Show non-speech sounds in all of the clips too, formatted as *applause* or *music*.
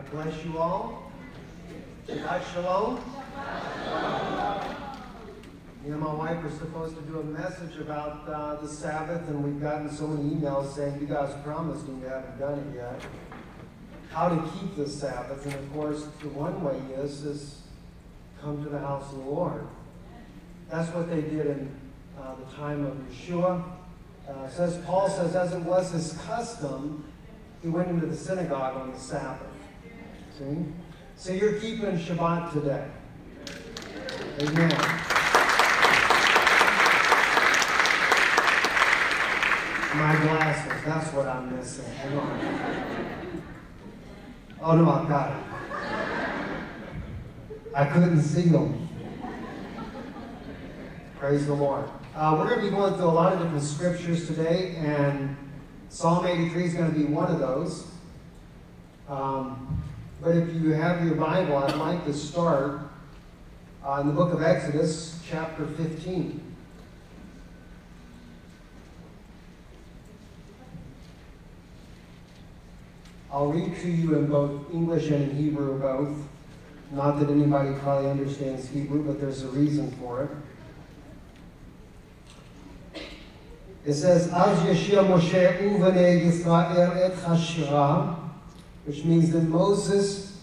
God bless you all. Shabbat shalom. Me and my wife are supposed to do a message about uh, the Sabbath, and we've gotten so many emails saying you guys promised and you haven't done it yet. How to keep the Sabbath, and of course, the one way is is come to the house of the Lord. That's what they did in uh, the time of Yeshua. Uh, says Paul says, as it was his custom, he went into the synagogue on the Sabbath. See? So you're keeping Shabbat today. Amen. My glasses, that's what I'm missing. Hang on. Oh no, I've got it. I couldn't see them. Praise the Lord. Uh, we're going to be going through a lot of different scriptures today, and Psalm 83 is going to be one of those. Um, but if you have your Bible, I'd like to start in the book of Exodus, chapter 15. I'll read to you in both English and in Hebrew both. Not that anybody probably understands Hebrew, but there's a reason for it. It says, Az Yeshua Moshe Uvane Yisrael et Hashira, which means that Moses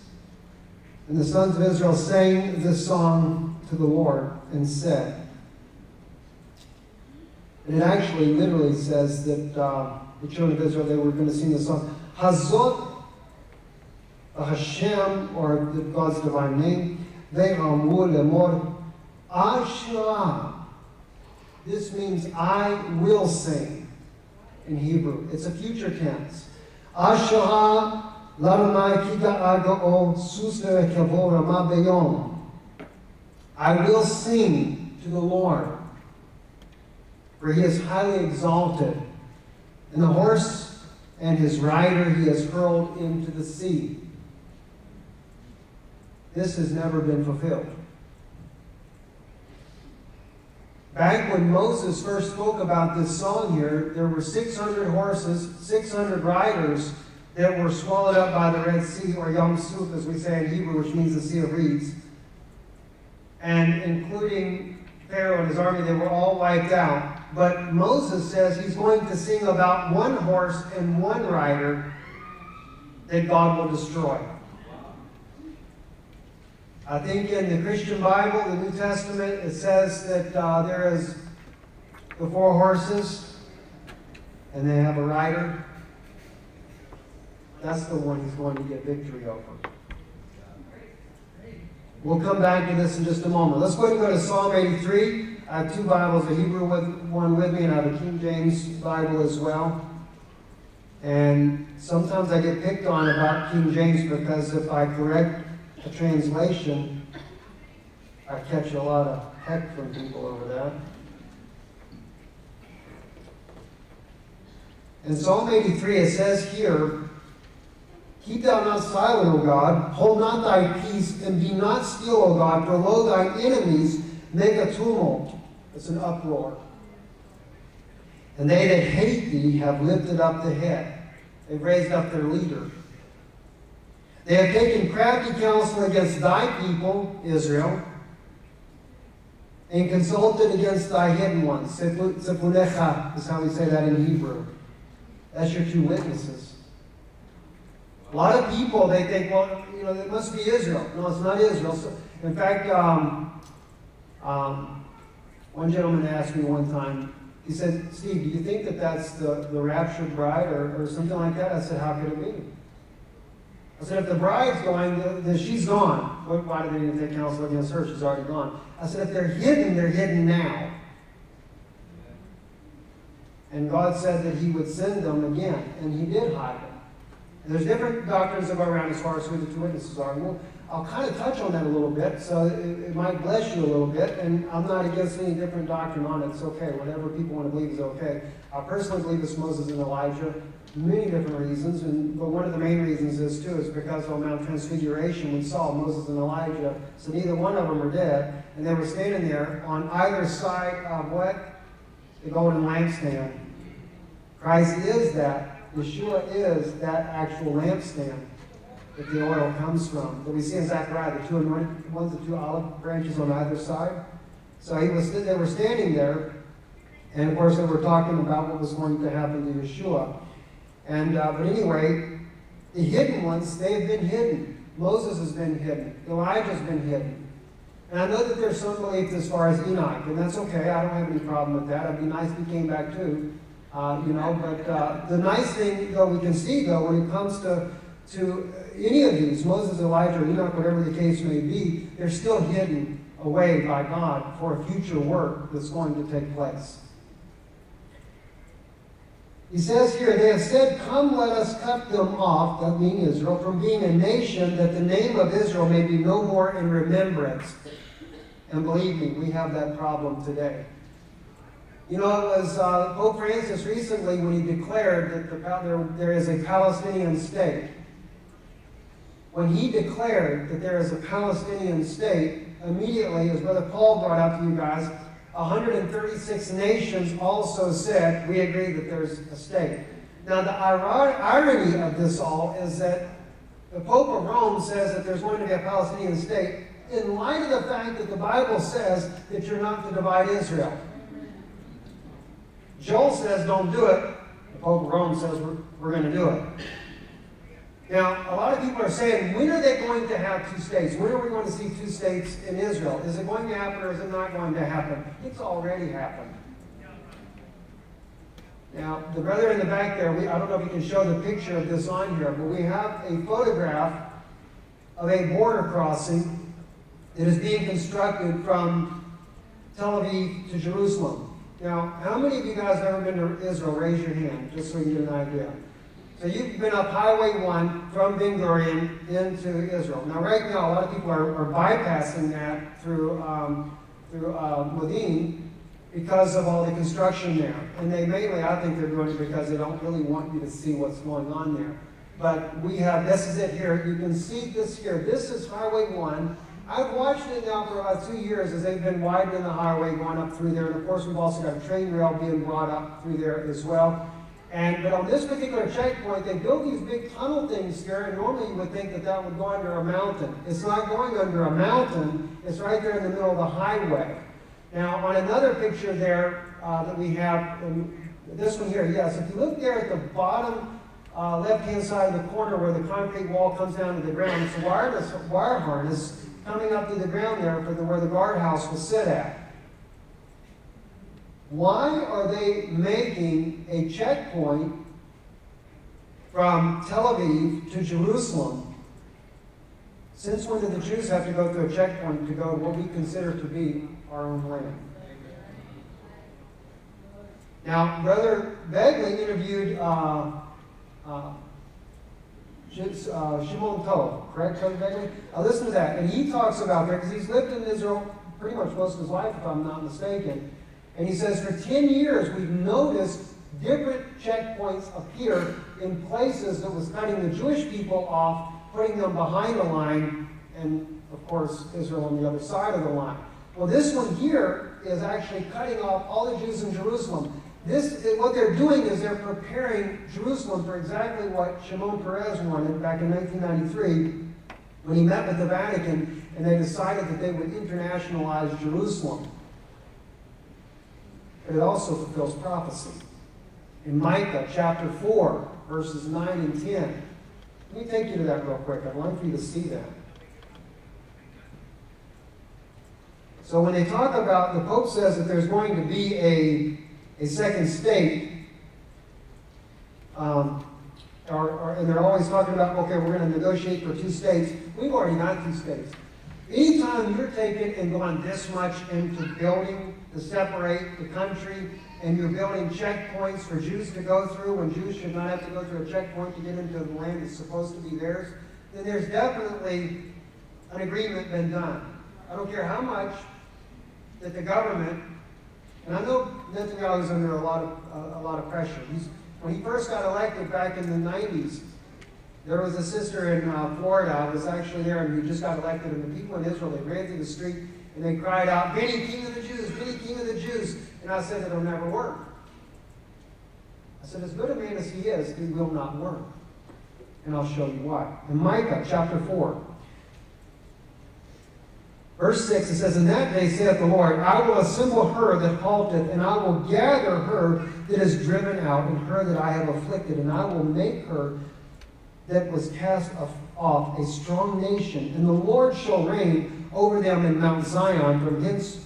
and the sons of Israel sang this song to the Lord and said, and it actually literally says that uh, the children of Israel, they were going to sing the song, Hazot Hashem, or the God's divine name, Ve'amur lemor Ashra this means I will sing in Hebrew. It's a future tense. Asherah agao susne kavora beyom. I will sing to the Lord, for he is highly exalted. And the horse and his rider he has hurled into the sea. This has never been fulfilled. Back when Moses first spoke about this song here, there were 600 horses, 600 riders that were swallowed up by the Red Sea, or Yam Suf, as we say in Hebrew, which means the Sea of Reeds. And including Pharaoh and his army, they were all wiped out. But Moses says he's going to sing about one horse and one rider that God will destroy. I think in the Christian Bible, the New Testament, it says that uh, there is the four horses and they have a rider. That's the one he's going to get victory over. We'll come back to this in just a moment. Let's go ahead and go to Psalm 83. I have two Bibles, a Hebrew one with me, and I have a King James Bible as well. And sometimes I get picked on about King James because if I correct a translation, I catch a lot of heck from people over that. In Psalm 83, it says here, Keep thou not silent, O God, hold not thy peace, and be not still, O God, for lo, thine enemies make a tumult. It's an uproar. And they that hate thee have lifted up the head. They've raised up their leader. They have taken crafty counsel against thy people, Israel, and consulted against thy hidden ones. Sepunecha is how we say that in Hebrew. That's your two witnesses. A lot of people, they think, well, you know, it must be Israel. No, it's not Israel. So, in fact, um, um, one gentleman asked me one time, he said, Steve, do you think that that's the, the raptured bride or, or something like that? I said, how could it be? I said, if the bride's going, then she's gone. Why do they need to take counsel against her? She's already gone. I said, if they're hidden, they're hidden now. And God said that He would send them again, and He did hide them. And there's different doctrines that go around as far as who the two witnesses are. We'll, I'll kind of touch on that a little bit, so it, it, might bless you a little bit. And I'm not against any different doctrine on it. It's okay. Whatever people want to believe is okay. I personally believe it's Moses and Elijah many different reasons, and but one of the main reasons is too is because on Mount Transfiguration we saw Moses and Elijah, so neither one of them are dead, and they were standing there on either side of what? The golden lampstand. Christ is that. Yeshua is that actual lampstand. that the oil comes from. That we see in Zechariah, the two anointed ones, the two olive branches on either side. So he was, they were standing there, and of course they were talking about what was going to happen to Yeshua. And uh, but anyway, the hidden ones, they have been hidden. Moses has been hidden. Elijah's been hidden. And I know that there's some belief as far as Enoch, and that's okay. I don't have any problem with that. It'd be nice if he came back too, uh, you know. But uh, the nice thing, though, we can see though, when it comes to to any of these, Moses, Elijah, Enoch, whatever the case may be, they're still hidden away by God for a future work that's going to take place. He says here, they have said, Come, let us cut them off, that meaning Israel, from being a nation, that the name of Israel may be no more in remembrance. And believe me, we have that problem today. You know, it was uh, Pope Francis recently when he declared that the, there, there is a Palestinian state. When he declared that there is a Palestinian state, immediately, as Brother Paul brought out to you guys, 136 nations also said, we agree that there's a state. Now, the irony of this all is that the Pope of Rome says that there's going to be a Palestinian state in light of the fact that the Bible says that you're not to divide Israel. Joel says don't do it. The Pope of Rome says we're, we're going to do it. Now, a lot of people are saying, when are they going to have two states? When are we going to see two states in Israel? Is it going to happen or is it not going to happen? It's already happened. Now, the brother in the back there, we, I don't know if you can show the picture of this on here, but we have a photograph of a border crossing that is being constructed from Tel Aviv to Jerusalem. Now, how many of you guys have ever been to Israel? Raise your hand, just so you get an idea. So you've been up Highway 1 from Ben Gurion into Israel. Now, right now, a lot of people are, are bypassing that through, um, through uh, Modin because of all the construction there. And they mainly, I think they're doing it because they don't really want you to see what's going on there. But we have, this is it here. You can see this here. This is Highway 1. I've watched it now for about two years as they've been widening the highway going up through there. And of course, we've also got a train rail being brought up through there as well. And, but on this particular checkpoint, they built these big tunnel things here, and normally you would think that that would go under a mountain. It's not going under a mountain, it's right there in the middle of the highway. Now, on another picture there uh, that we have, this one here, yes, if you look there at the bottom uh, left-hand side of the corner where the concrete wall comes down to the ground, it's a wireless wire harness coming up to the ground there for the, where the guardhouse will sit at. Why are they making a checkpoint from Tel Aviv to Jerusalem? Since when did the Jews have to go through a checkpoint to go to what we consider to be our own land? Now, Brother Begley interviewed uh, uh, uh, Shimon Tov, correct? Uh, listen to that. And he talks about that because he's lived in Israel pretty much most of his life, if I'm not mistaken. And he says, for 10 years, we've noticed different checkpoints appear in places that was cutting the Jewish people off, putting them behind the line, and of course, Israel on the other side of the line. Well, this one here is actually cutting off all the Jews in Jerusalem. This, what they're doing is they're preparing Jerusalem for exactly what Shimon Peres wanted back in 1993 when he met with the Vatican and they decided that they would internationalize Jerusalem but it also fulfills prophecy. In Micah chapter 4, verses 9 and 10. Let me take you to that real quick. I'd like for you to see that. So when they talk about, the Pope says that there's going to be a, a second state, um, or, or, and they're always talking about, okay, we're going to negotiate for two states. We've already got two states. Anytime you're taking and going this much into building to separate the country and you're building checkpoints for Jews to go through when Jews should not have to go through a checkpoint to get into the land that's supposed to be theirs, then there's definitely an agreement been done. I don't care how much that the government, and I know Netanyahu is under a lot of, uh, a lot of pressure. He's, when he first got elected back in the 90s, there was a sister in uh, Florida, I was actually there, and who just got elected, and the people in Israel, they ran through the street and they cried out, Benny, King of the Jews, Benny, King of the Jews. And I said, it'll never work. I said, as good a man as he is, he will not work. And I'll show you why. In Micah chapter 4, verse 6, it says, In that day saith the Lord, I will assemble her that halteth, and I will gather her that is driven out, and her that I have afflicted, and I will make her that was cast off a strong nation, and the Lord shall reign over them in Mount Zion from hence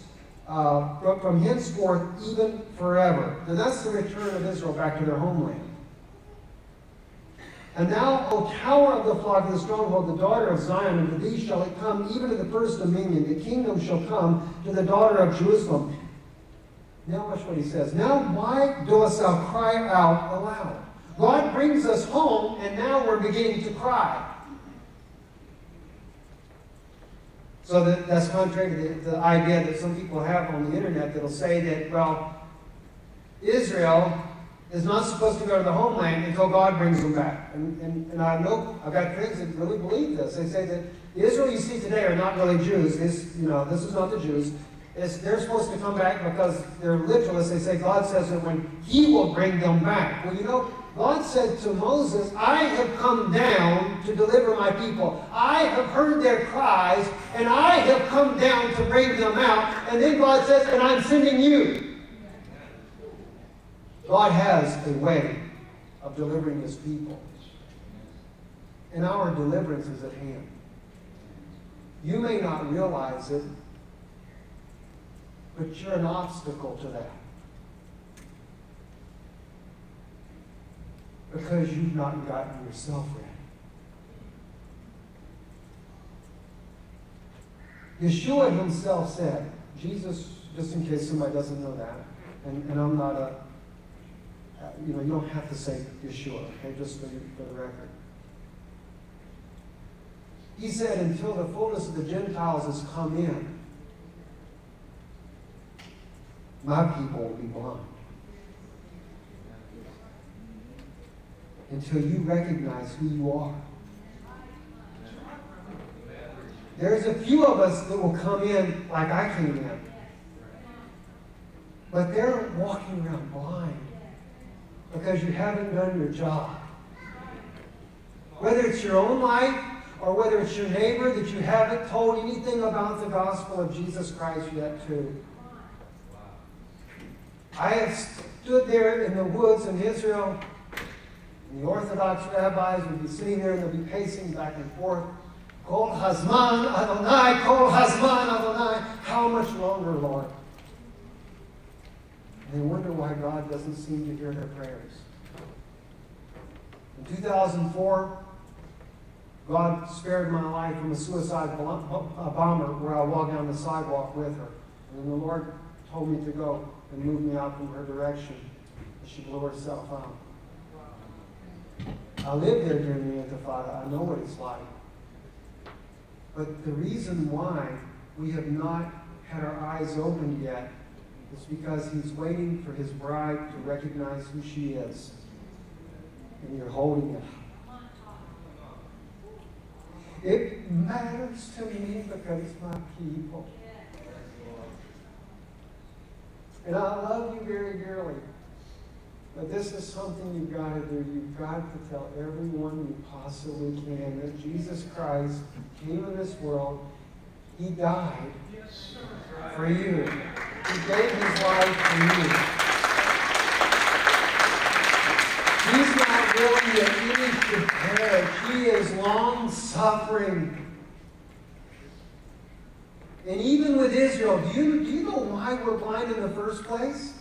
uh, from henceforth even forever. And that's the return of Israel back to their homeland. And now, O tower of the flock the stronghold, the daughter of Zion, and to thee shall it come, even to the first dominion. The kingdom shall come to the daughter of Jerusalem. Now watch what he says. Now why dost thou cry out aloud? God brings us home, and now we're beginning to cry. So that, that's contrary to the, the idea that some people have on the internet that'll say that, well, Israel is not supposed to go to the homeland until God brings them back. And, and, and I know I've got friends that really believe this. They say that the Israel you see today are not really Jews. This, you know, this is not the Jews. It's, they're supposed to come back because they're literalists. They say God says that when He will bring them back. Well, you know, God said to Moses, I have come down to deliver my people. I have heard their cries, and I have come down to bring them out. And then God says, and I'm sending you. God has a way of delivering his people. And our deliverance is at hand. You may not realize it, but you're an obstacle to that. Because you've not gotten yourself ready. Yeshua himself said, Jesus, just in case somebody doesn't know that, and, and I'm not a, uh, you know, you don't have to say Yeshua, okay, just for, for the record. He said, until the fullness of the Gentiles has come in, my people will be blind. Until you recognize who you are. There's a few of us that will come in like I came in. But they're walking around blind because you haven't done your job. Whether it's your own life or whether it's your neighbor that you haven't told anything about the gospel of Jesus Christ yet, too. I have stood there in the woods in Israel, and the Orthodox rabbis would be sitting there and they'd be pacing back and forth. Kol Hazman Adonai, Kol Hazman Adonai. How much longer, Lord? And they wonder why God doesn't seem to hear their prayers. In 2004, God spared my life from a suicide bomber where I walked down the sidewalk with her. And the Lord told me to go and move me out from her direction she blew herself out. I lived there during the Intifada. I know what it's like. But the reason why we have not had our eyes opened yet is because he's waiting for his bride to recognize who she is. And you're holding it. It matters to me because it's my people. And I love you very dearly. But this is something you've got to do. You've got to tell everyone you possibly can that Jesus Christ came in this world. He died for you. He gave his life for you. He's not really an any prepared. He is long suffering. And even with Israel, do you, do you know why we're blind in the first place?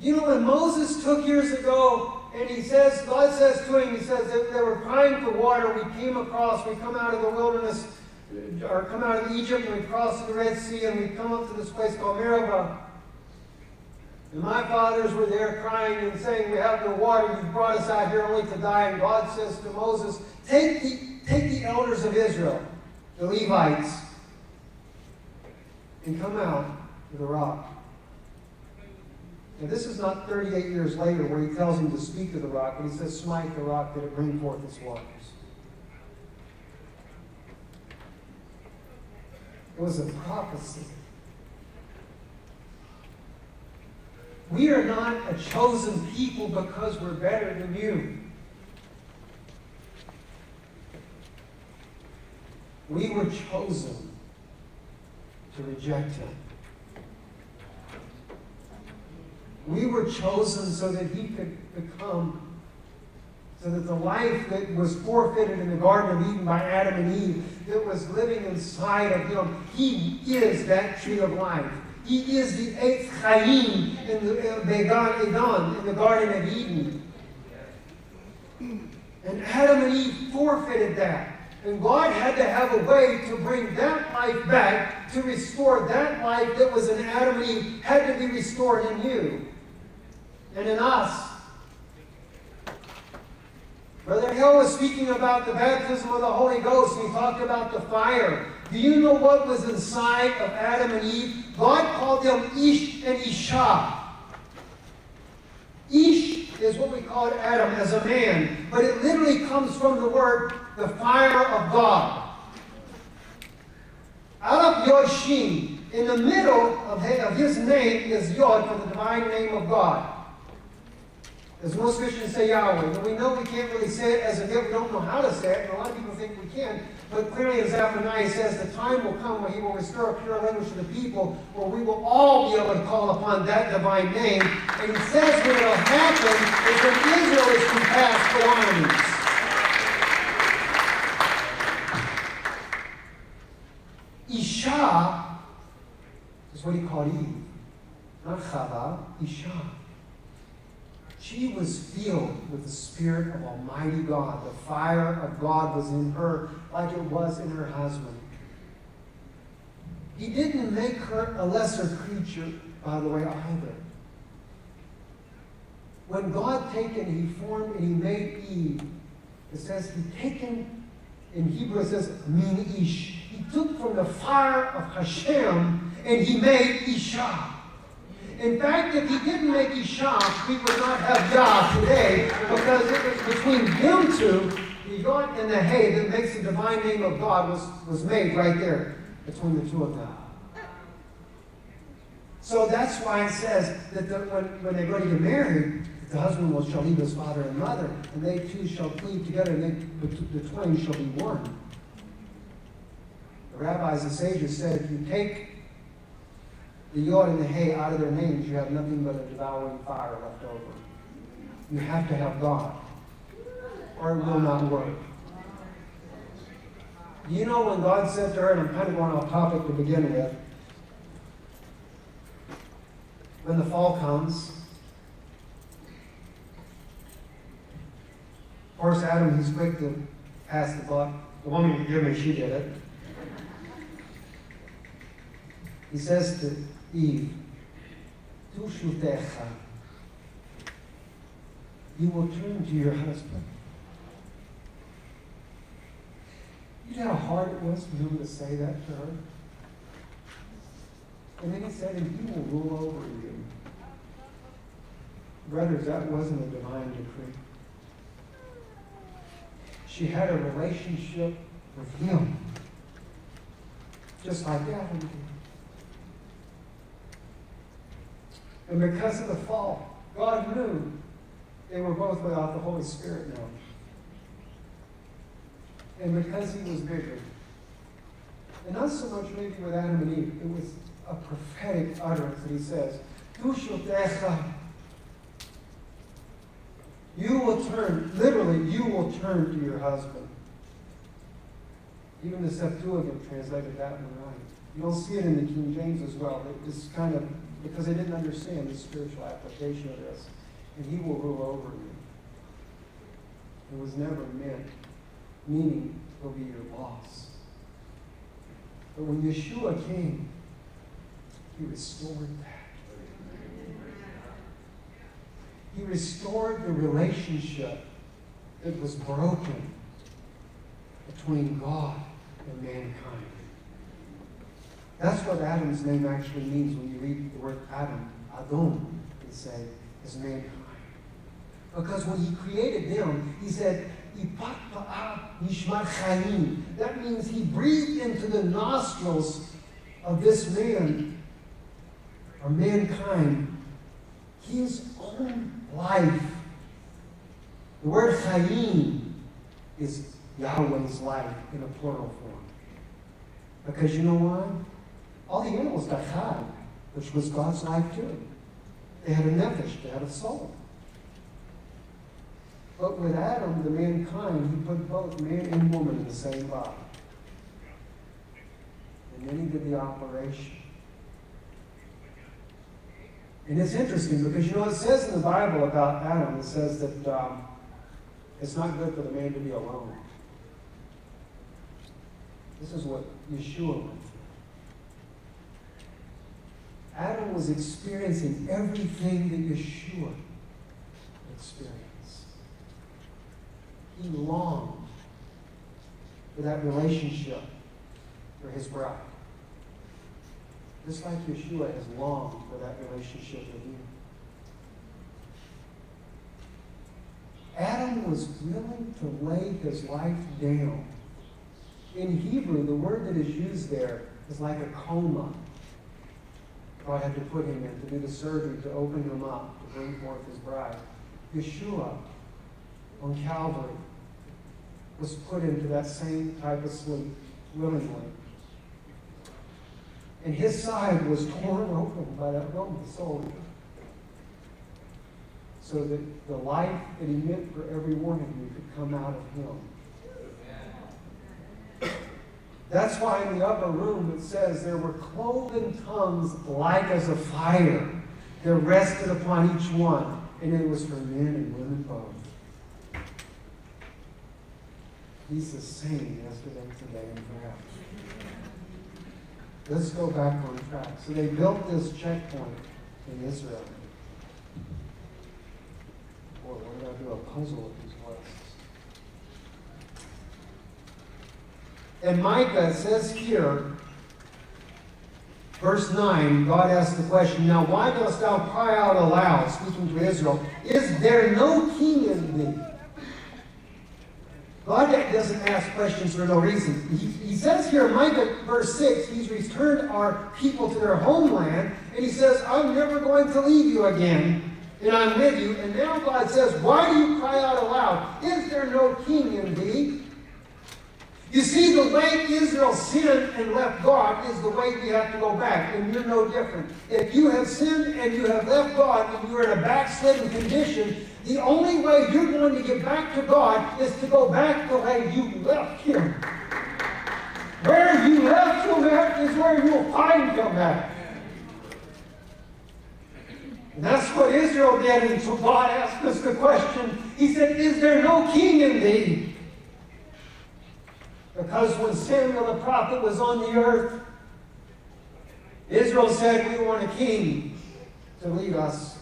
You know, when Moses took years ago, and he says, God says to him, he says, they were crying for water. We came across, we come out of the wilderness, or come out of Egypt, and we cross the Red Sea, and we come up to this place called Meribah. And my fathers were there crying and saying, We have no water. You've brought us out here only to die. And God says to Moses, Take the, take the elders of Israel the Levites and come out to the rock. And this is not 38 years later where he tells him to speak to the rock, but he says, Smite the rock that it bring forth its waters. It was a prophecy. We are not a chosen people because we're better than you. We were chosen to reject him. We were chosen so that he could become, so that the life that was forfeited in the Garden of Eden by Adam and Eve, that was living inside of him, he is that tree of life. He is the Etz Chaim in the uh, Began in the Garden of Eden. And Adam and Eve forfeited that. And God had to have a way to bring that life back, to restore that life that was in Adam and Eve, had to be restored in you and in us. Brother Hill was speaking about the baptism of the Holy Ghost, and he talked about the fire. Do you know what was inside of Adam and Eve? God called them Ish and Isha. Ish is what we call Adam as a man, but it literally comes from the word the fire of God. Of Yoshim, in the middle of his name is Yod for the divine name of God. As most Christians say Yahweh, but we know we can't really say it as a gift. We don't know how to say it, and a lot of people think we can. But clearly, as Zephaniah says, the time will come when he will restore a pure language to the people, where we will all be able to call upon that divine name. And he says what will happen is when Israel is to pass the calamities. Isha is what he called Eve. Not Chava, Isha. She was filled with the Spirit of Almighty God. The fire of God was in her like it was in her husband. He didn't make her a lesser creature, by the way, either. When God taken, he formed and he made Eve, it says he taken, in Hebrew it says, min ish. He took from the fire of Hashem and he made Isha. In fact, if he didn't make Isha, we would not have Yah today because it was between them two, the Yod and the Hay, that makes the divine name of God was, was made right there between the two of them. So that's why it says that the, when, when they're going to get married, the husband will shall leave his father and mother, and they two shall cleave together, and they, the, twain shall be one. The rabbis and sages said if you take the yod and the hay out of their names, you have nothing but a devouring fire left over. You have to have God, or it will not work. You know when God said to her, and I'm kind of going off topic to begin with, when the fall comes, of course, Adam, he's quick to pass the buck. The woman you give me, she did it. He says to Eve, Tu shutecha. You will turn to your husband. You know how hard it was for him to say that to her? And then he said, and he will rule over you. Brothers, that wasn't a divine decree. She had a relationship with him, just like Adam did. And because of the fall, God knew they were both without the Holy Spirit now. And because he was bigger, and not so much maybe with Adam and Eve, it was a prophetic utterance that he says, You will turn, literally, you will turn to your husband. Even the Septuagint translated that one right. You don't see it in the King James as well. It's kind of because they didn't understand the spiritual application of this. And he will rule over you. It was never meant, meaning he'll be your boss. But when Yeshua came, he restored that. He restored the relationship that was broken between God and mankind. That's what Adam's name actually means when you read the word Adam. Adon, it say, is mankind. Because when he created them, he said, That means he breathed into the nostrils of this man, or mankind, his own life. The word Chaim is Yahweh's life in a plural form. Because you know why? All the animals got Chai, which was God's life too. They had a nefesh, they had a soul. But with Adam, the mankind, he put both man and woman in the same body. And then he did the operation. And it's interesting because you know it says in the Bible about Adam, it says that um, it's not good for the man to be alone. This is what Yeshua went through. Adam was experiencing everything that Yeshua experienced. He longed for that relationship for his bride. Just like Yeshua has longed for that relationship with you. Adam was willing to lay his life down. In Hebrew, the word that is used there is like a coma. God had to put him in to do the surgery to open him up to bring forth his bride. Yeshua on Calvary was put into that same type of sleep willingly. And his side was torn open by that Roman soldier. So that the life that he meant for every one of you could come out of him. That's why in the upper room it says there were cloven tongues like as a fire that rested upon each one. And it was for men and women both. He's the same yesterday, today, and forever. Let's go back on track. So they built this checkpoint in Israel. Boy, what did I do? A puzzle with these lists. And Micah says here, verse 9, God asks the question, Now why dost thou cry out aloud, speaking to Israel, Is there no king in thee? God doesn't ask questions for no reason. He, he says here Micah, verse 6, He's returned our people to their homeland, and He says, I'm never going to leave you again, and I'm with you. And now God says, Why do you cry out aloud? Is there no king in thee? You see, the way Israel sinned and left God is the way we have to go back, and you're no different. If you have sinned and you have left God and you're in a backslidden condition, the only way you're going to get back to God is to go back the way you left Him. Where you left Him at is where you'll find Him at. And that's what Israel did, and so God asked us the question. He said, Is there no king in thee? Because when Samuel the prophet was on the earth, Israel said, We want a king to lead us.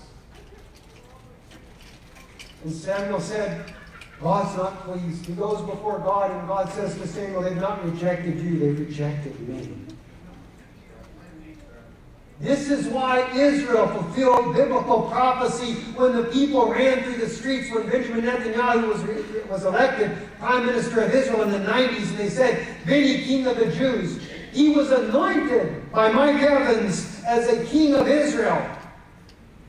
And Samuel said, God's not pleased. He goes before God, and God says to Samuel, They've not rejected you, they've rejected me. This is why Israel fulfilled biblical prophecy when the people ran through the streets when Benjamin Netanyahu was, was elected prime minister of Israel in the 90s, and they said, Benny, king of the Jews. He was anointed by Mike Evans as a king of Israel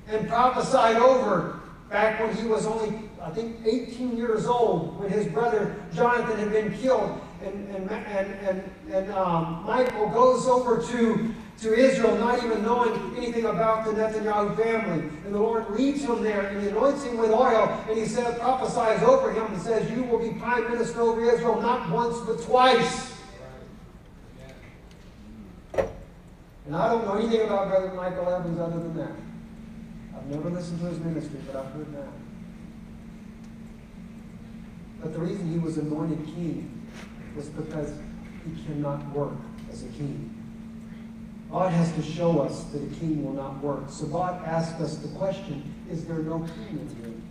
and prophesied over back when he was only, I think, 18 years old when his brother Jonathan had been killed. And, and, and, and, and um, Michael goes over to to Israel, not even knowing anything about the Netanyahu family. And the Lord leads him there and he anoints him with oil and he said, prophesies over him and says, You will be prime minister over Israel not once but twice. And I don't know anything about Brother Michael Evans other than that. I've never listened to his ministry, but I've heard that. But the reason he was anointed king was because he cannot work as a king. God has to show us that a king will not work. So God asked us the question, is there no king in you?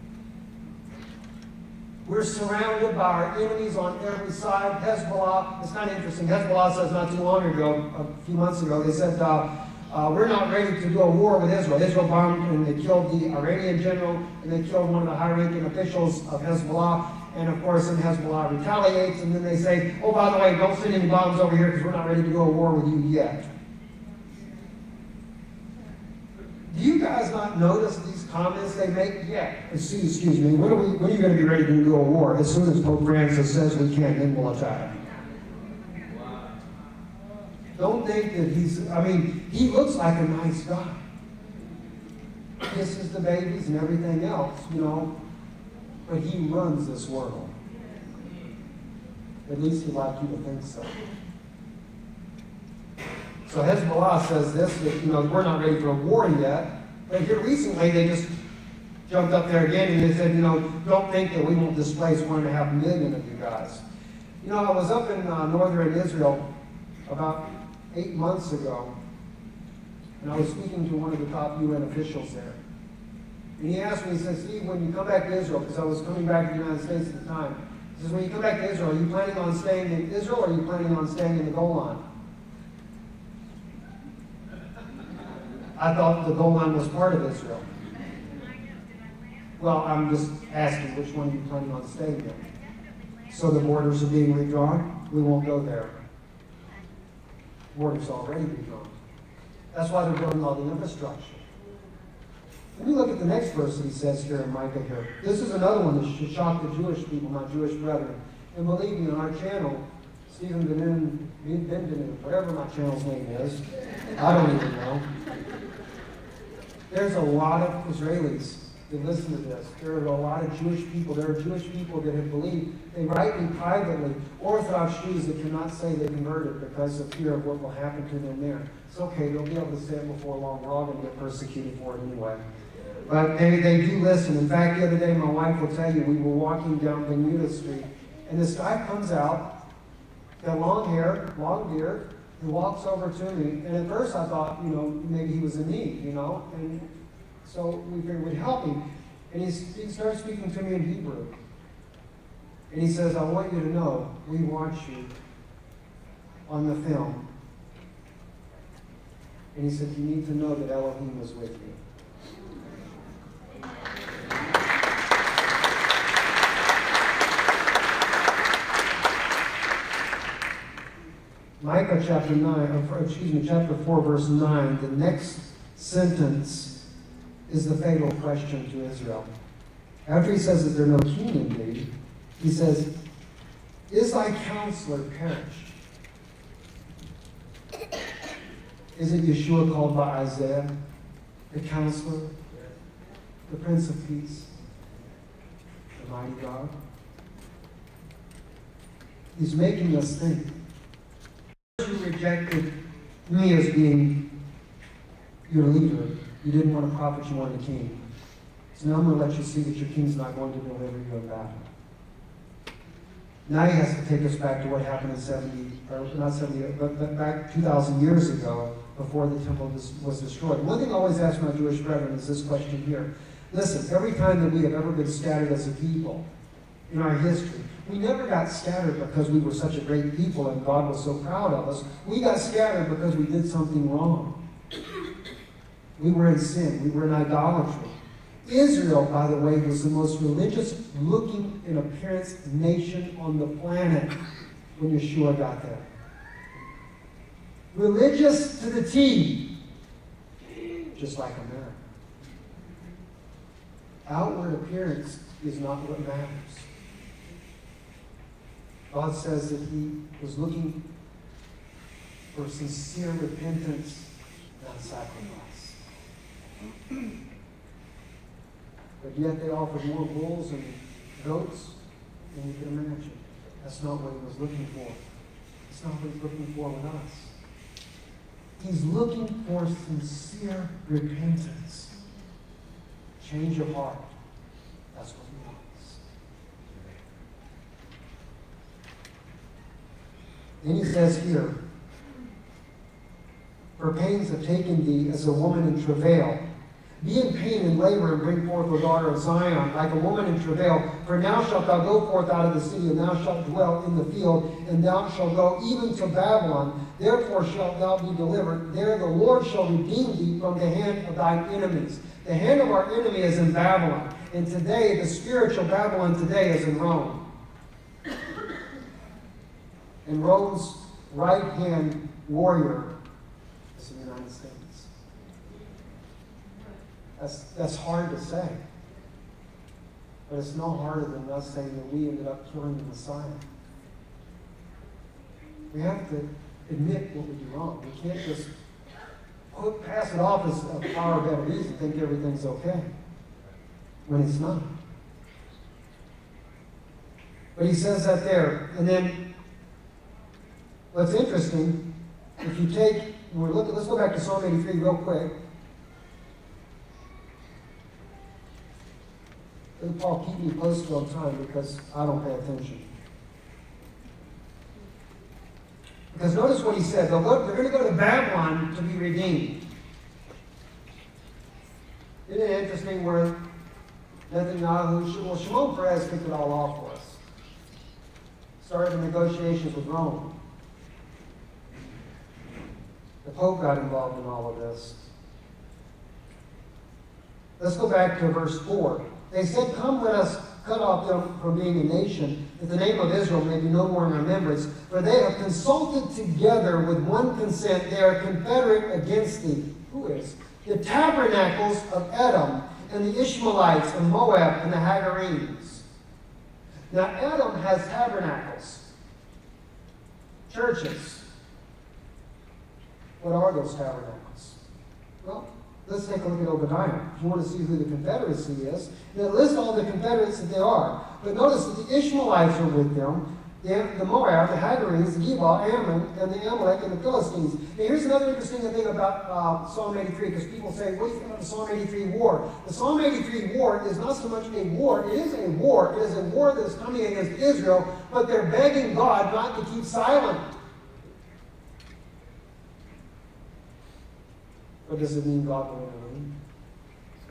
We're surrounded by our enemies on every side. Hezbollah, it's of interesting. Hezbollah says not too long ago, a few months ago, they said, uh, uh, we're not ready to do a war with Israel. Israel bombed and they killed the Iranian general and they killed one of the high-ranking officials of Hezbollah. And of course, then Hezbollah retaliates and then they say, oh, by the way, don't send any bombs over here because we're not ready to go to war with you yet. Do you guys not notice these comments they make? Yeah. Excuse, excuse me. When are, we, when are you going to be ready to do a war? As soon as Pope Francis says we can, then we'll attack. Don't think that he's, I mean, he looks like a nice guy. Kisses the babies and everything else, you know. But he runs this world. At least he'd like you to think so. So Hezbollah says this, that, you know, we're not ready for a war yet. But here recently, they just jumped up there again and they said, you know, don't think that we won't displace one and a half million of you guys. You know, I was up in uh, northern Israel about eight months ago, and I was speaking to one of the top UN officials there. And he asked me, he said, Steve, when you come back to Israel, because I was coming back to the United States at the time, he says, when you come back to Israel, are you planning on staying in Israel or are you planning on staying in the Golan? I thought the Golan was part of Israel. Well, I'm just asking which one are you planning on staying in? So the borders are being redrawn? We won't go there. Borders already redrawn. That's why they're building all the infrastructure. Let me look at the next verse he says here in Micah here. This is another one that should shock the Jewish people, my Jewish brethren. And believe me, on our channel, Stephen Benin, Ben whatever my channel's name is, I don't even know. There's a lot of Israelis that listen to this. There are a lot of Jewish people. There are Jewish people that have believed. They write me privately, Orthodox Jews that cannot say they converted because of fear of what will happen to them there. It's okay. They'll be able to say it before long. We're all going to get persecuted for it anyway. But they, they do listen. In fact, the other day, my wife will tell you, we were walking down Bermuda Street, and this guy comes out, got long hair, long beard, he walks over to me, and at first I thought, you know, maybe he was in need, you know, and so we figured we'd help him. And he, he starts speaking to me in Hebrew. And he says, I want you to know, we watch you on the film. And he said, you need to know that Elohim was with you. Micah chapter 9, or excuse me, chapter 4, verse 9, the next sentence is the fatal question to Israel. After he says that there no king in thee, he says, Is thy counselor perished? Isn't Yeshua called by Isaiah the counselor, the prince of peace, the mighty God? He's making us think you rejected me as being your leader. You didn't want a prophet, you wanted a king. So now I'm going to let you see that your king's not going to deliver you in battle. Now he has to take us back to what happened in 70, or not 70, but, but back 2,000 years ago before the temple was destroyed. One thing I always ask my Jewish brethren is this question here. Listen, every time that we have ever been scattered as a people in our history, we never got scattered because we were such a great people and God was so proud of us. We got scattered because we did something wrong. We were in sin. We were in idolatry. Israel, by the way, was the most religious looking in appearance nation on the planet when Yeshua got there. Religious to the T, just like America. Outward appearance is not what matters. God says that he was looking for sincere repentance, not sacrifice. *clears throat* but yet they offered more bulls and goats than you can imagine. That's not what he was looking for. It's not what he's looking for with us. He's looking for sincere repentance. Change of heart. That's what he wants. Then he says here, Her pains have taken thee as a woman in travail. Be in pain and labor and bring forth the daughter of Zion, like a woman in travail. For now shalt thou go forth out of the city, and thou shalt dwell in the field, and thou shalt go even to Babylon. Therefore shalt thou be delivered. There the Lord shall redeem thee from the hand of thine enemies. The hand of our enemy is in Babylon. And today, the spiritual Babylon today is in Rome and Rome's right hand warrior is the United States. That's, that's hard to say. But it's no harder than us saying that we ended up killing the Messiah. We have to admit what we do wrong. We can't just put, pass it off as a power of evidence and think everything's okay when it's not. But he says that there. And then what's interesting, if you take, we're looking, let's go back to Psalm 83 real quick. Paul keep me posted on time because I don't pay attention. Because notice what he said. They're going to go to Babylon to be redeemed. Isn't it interesting where Netanyahu, well, Shimon Peres kicked it all off for us. Started the negotiations with Rome. The Pope got involved in all of this. Let's go back to verse 4. They said, Come, let us cut off them from being a nation, that the name of Israel may be no more in remembrance. For they have consulted together with one consent. They are confederate against thee. Who is? The tabernacles of Edom and the Ishmaelites and Moab and the Hagarenes. Now, Edom has tabernacles, churches. What are those tabernacles? Well, let's take a look at Obadiah. If you want to see who the Confederacy is, they list all the Confederates that they are. But notice that the Ishmaelites are with them, the, the Moab, the Hagarenes, the Gebal, Ammon, and the Amalek, and the Philistines. Now, here's another interesting thing about uh, Psalm 83, because people say, what do you think about the Psalm 83 war? The Psalm 83 war is not so much a war, it is a war. It is a war that is coming against Israel, but they're begging God not to keep silent. But does it mean God will intervene?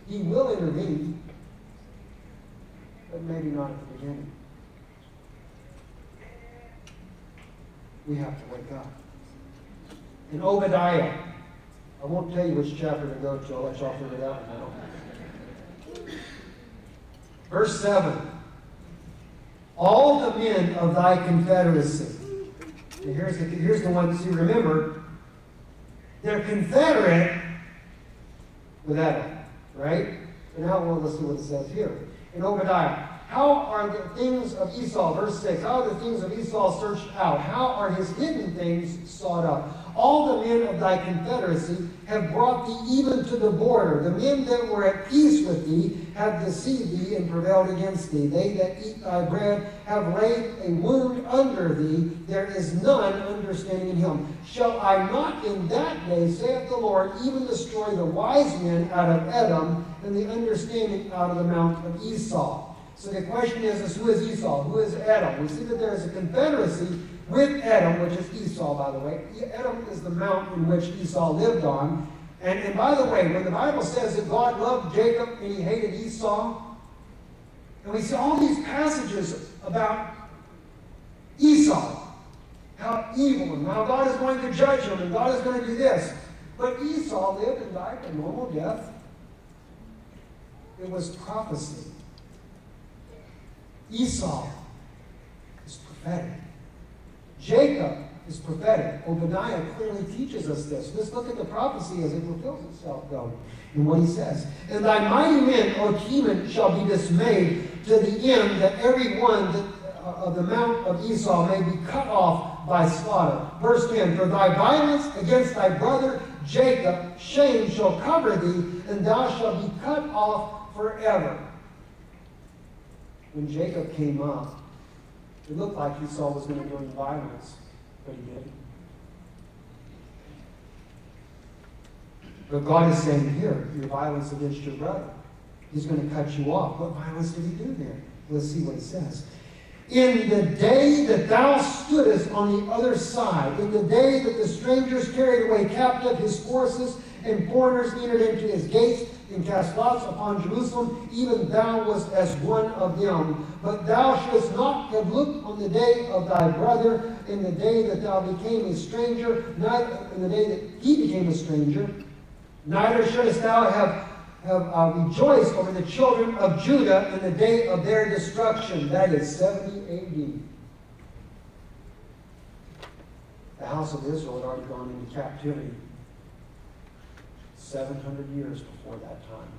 He will intervene, but maybe not at the beginning. We have to wake up. In Obadiah, I won't tell you which chapter to go to, I'll let y'all figure it out now. Verse 7 All the men of thy confederacy. Here's the, here's the one, remember, they're confederate with Edom, right? And now well, let's see what it says here. In Obadiah, how are the things of Esau, verse 6, how are the things of Esau searched out? How are his hidden things sought up? All the men of thy confederacy have brought thee even to the border. The men that were at peace with thee have deceived thee and prevailed against thee. They that eat thy bread have laid a wound under thee. There is none understanding in him. Shall I not in that day, saith the Lord, even destroy the wise men out of Edom and the understanding out of the mount of Esau? So the question is, is who is Esau? Who is Edom? We see that there is a confederacy with Edom, which is Esau, by the way. Edom is the mountain which Esau lived on. And, and by the way, when the Bible says that God loved Jacob and he hated Esau, and we see all these passages about Esau, how evil and how God is going to judge him and God is going to do this. But Esau lived and died a normal death. It was prophecy. Esau is prophetic. Jacob is prophetic. Obadiah clearly teaches us this. Let's look at the prophecy as it fulfills itself, though, in what he says. And thy mighty men, O Teman, shall be dismayed to the end that every one that, uh, of the mount of Esau may be cut off by slaughter. Verse 10 For thy violence against thy brother Jacob, shame shall cover thee, and thou shalt be cut off forever when Jacob came up, it looked like Esau was going to go into violence, but he didn't. But God is saying here, your violence against your brother. He's going to cut you off. What violence did he do there? Let's see what it says. In the day that thou stoodest on the other side, in the day that the strangers carried away captive his forces and foreigners entered into his gates, and cast lots upon Jerusalem, even thou wast as one of them. But thou shouldst not have looked on the day of thy brother, in the day that thou became a stranger, neither in the day that he became a stranger. Neither shouldst thou have, have uh, rejoiced over the children of Judah in the day of their destruction. That is 70 AD. The house of Israel had already gone into captivity. 700 years before that time.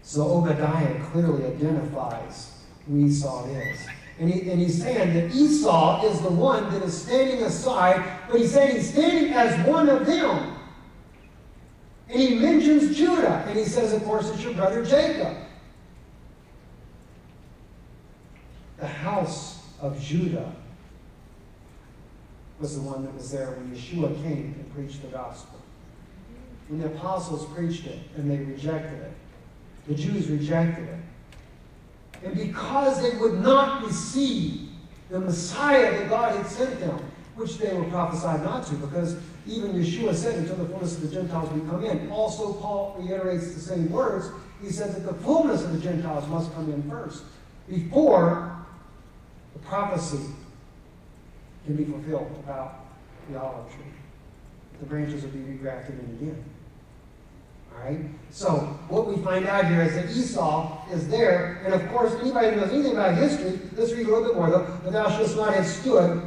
So Obadiah clearly identifies who Esau is. And, he, and he's saying that Esau is the one that is standing aside, but he's saying he's standing as one of them. And he mentions Judah, and he says, of course, it's your brother Jacob. The house of Judah was the one that was there when Yeshua came and preached the gospel. When the apostles preached it and they rejected it, the Jews rejected it. And because they would not receive the Messiah that God had sent them, which they were prophesied not to, because even Yeshua said, until the fullness of the Gentiles would come in. Also, Paul reiterates the same words. He said that the fullness of the Gentiles must come in first, before the prophecy can be fulfilled about the olive tree. The branches will be regrafted in again. All right? So, what we find out here is that Esau is there, and of course, anybody who knows anything about history, let's read a little bit more though. But thou shouldst not have stood,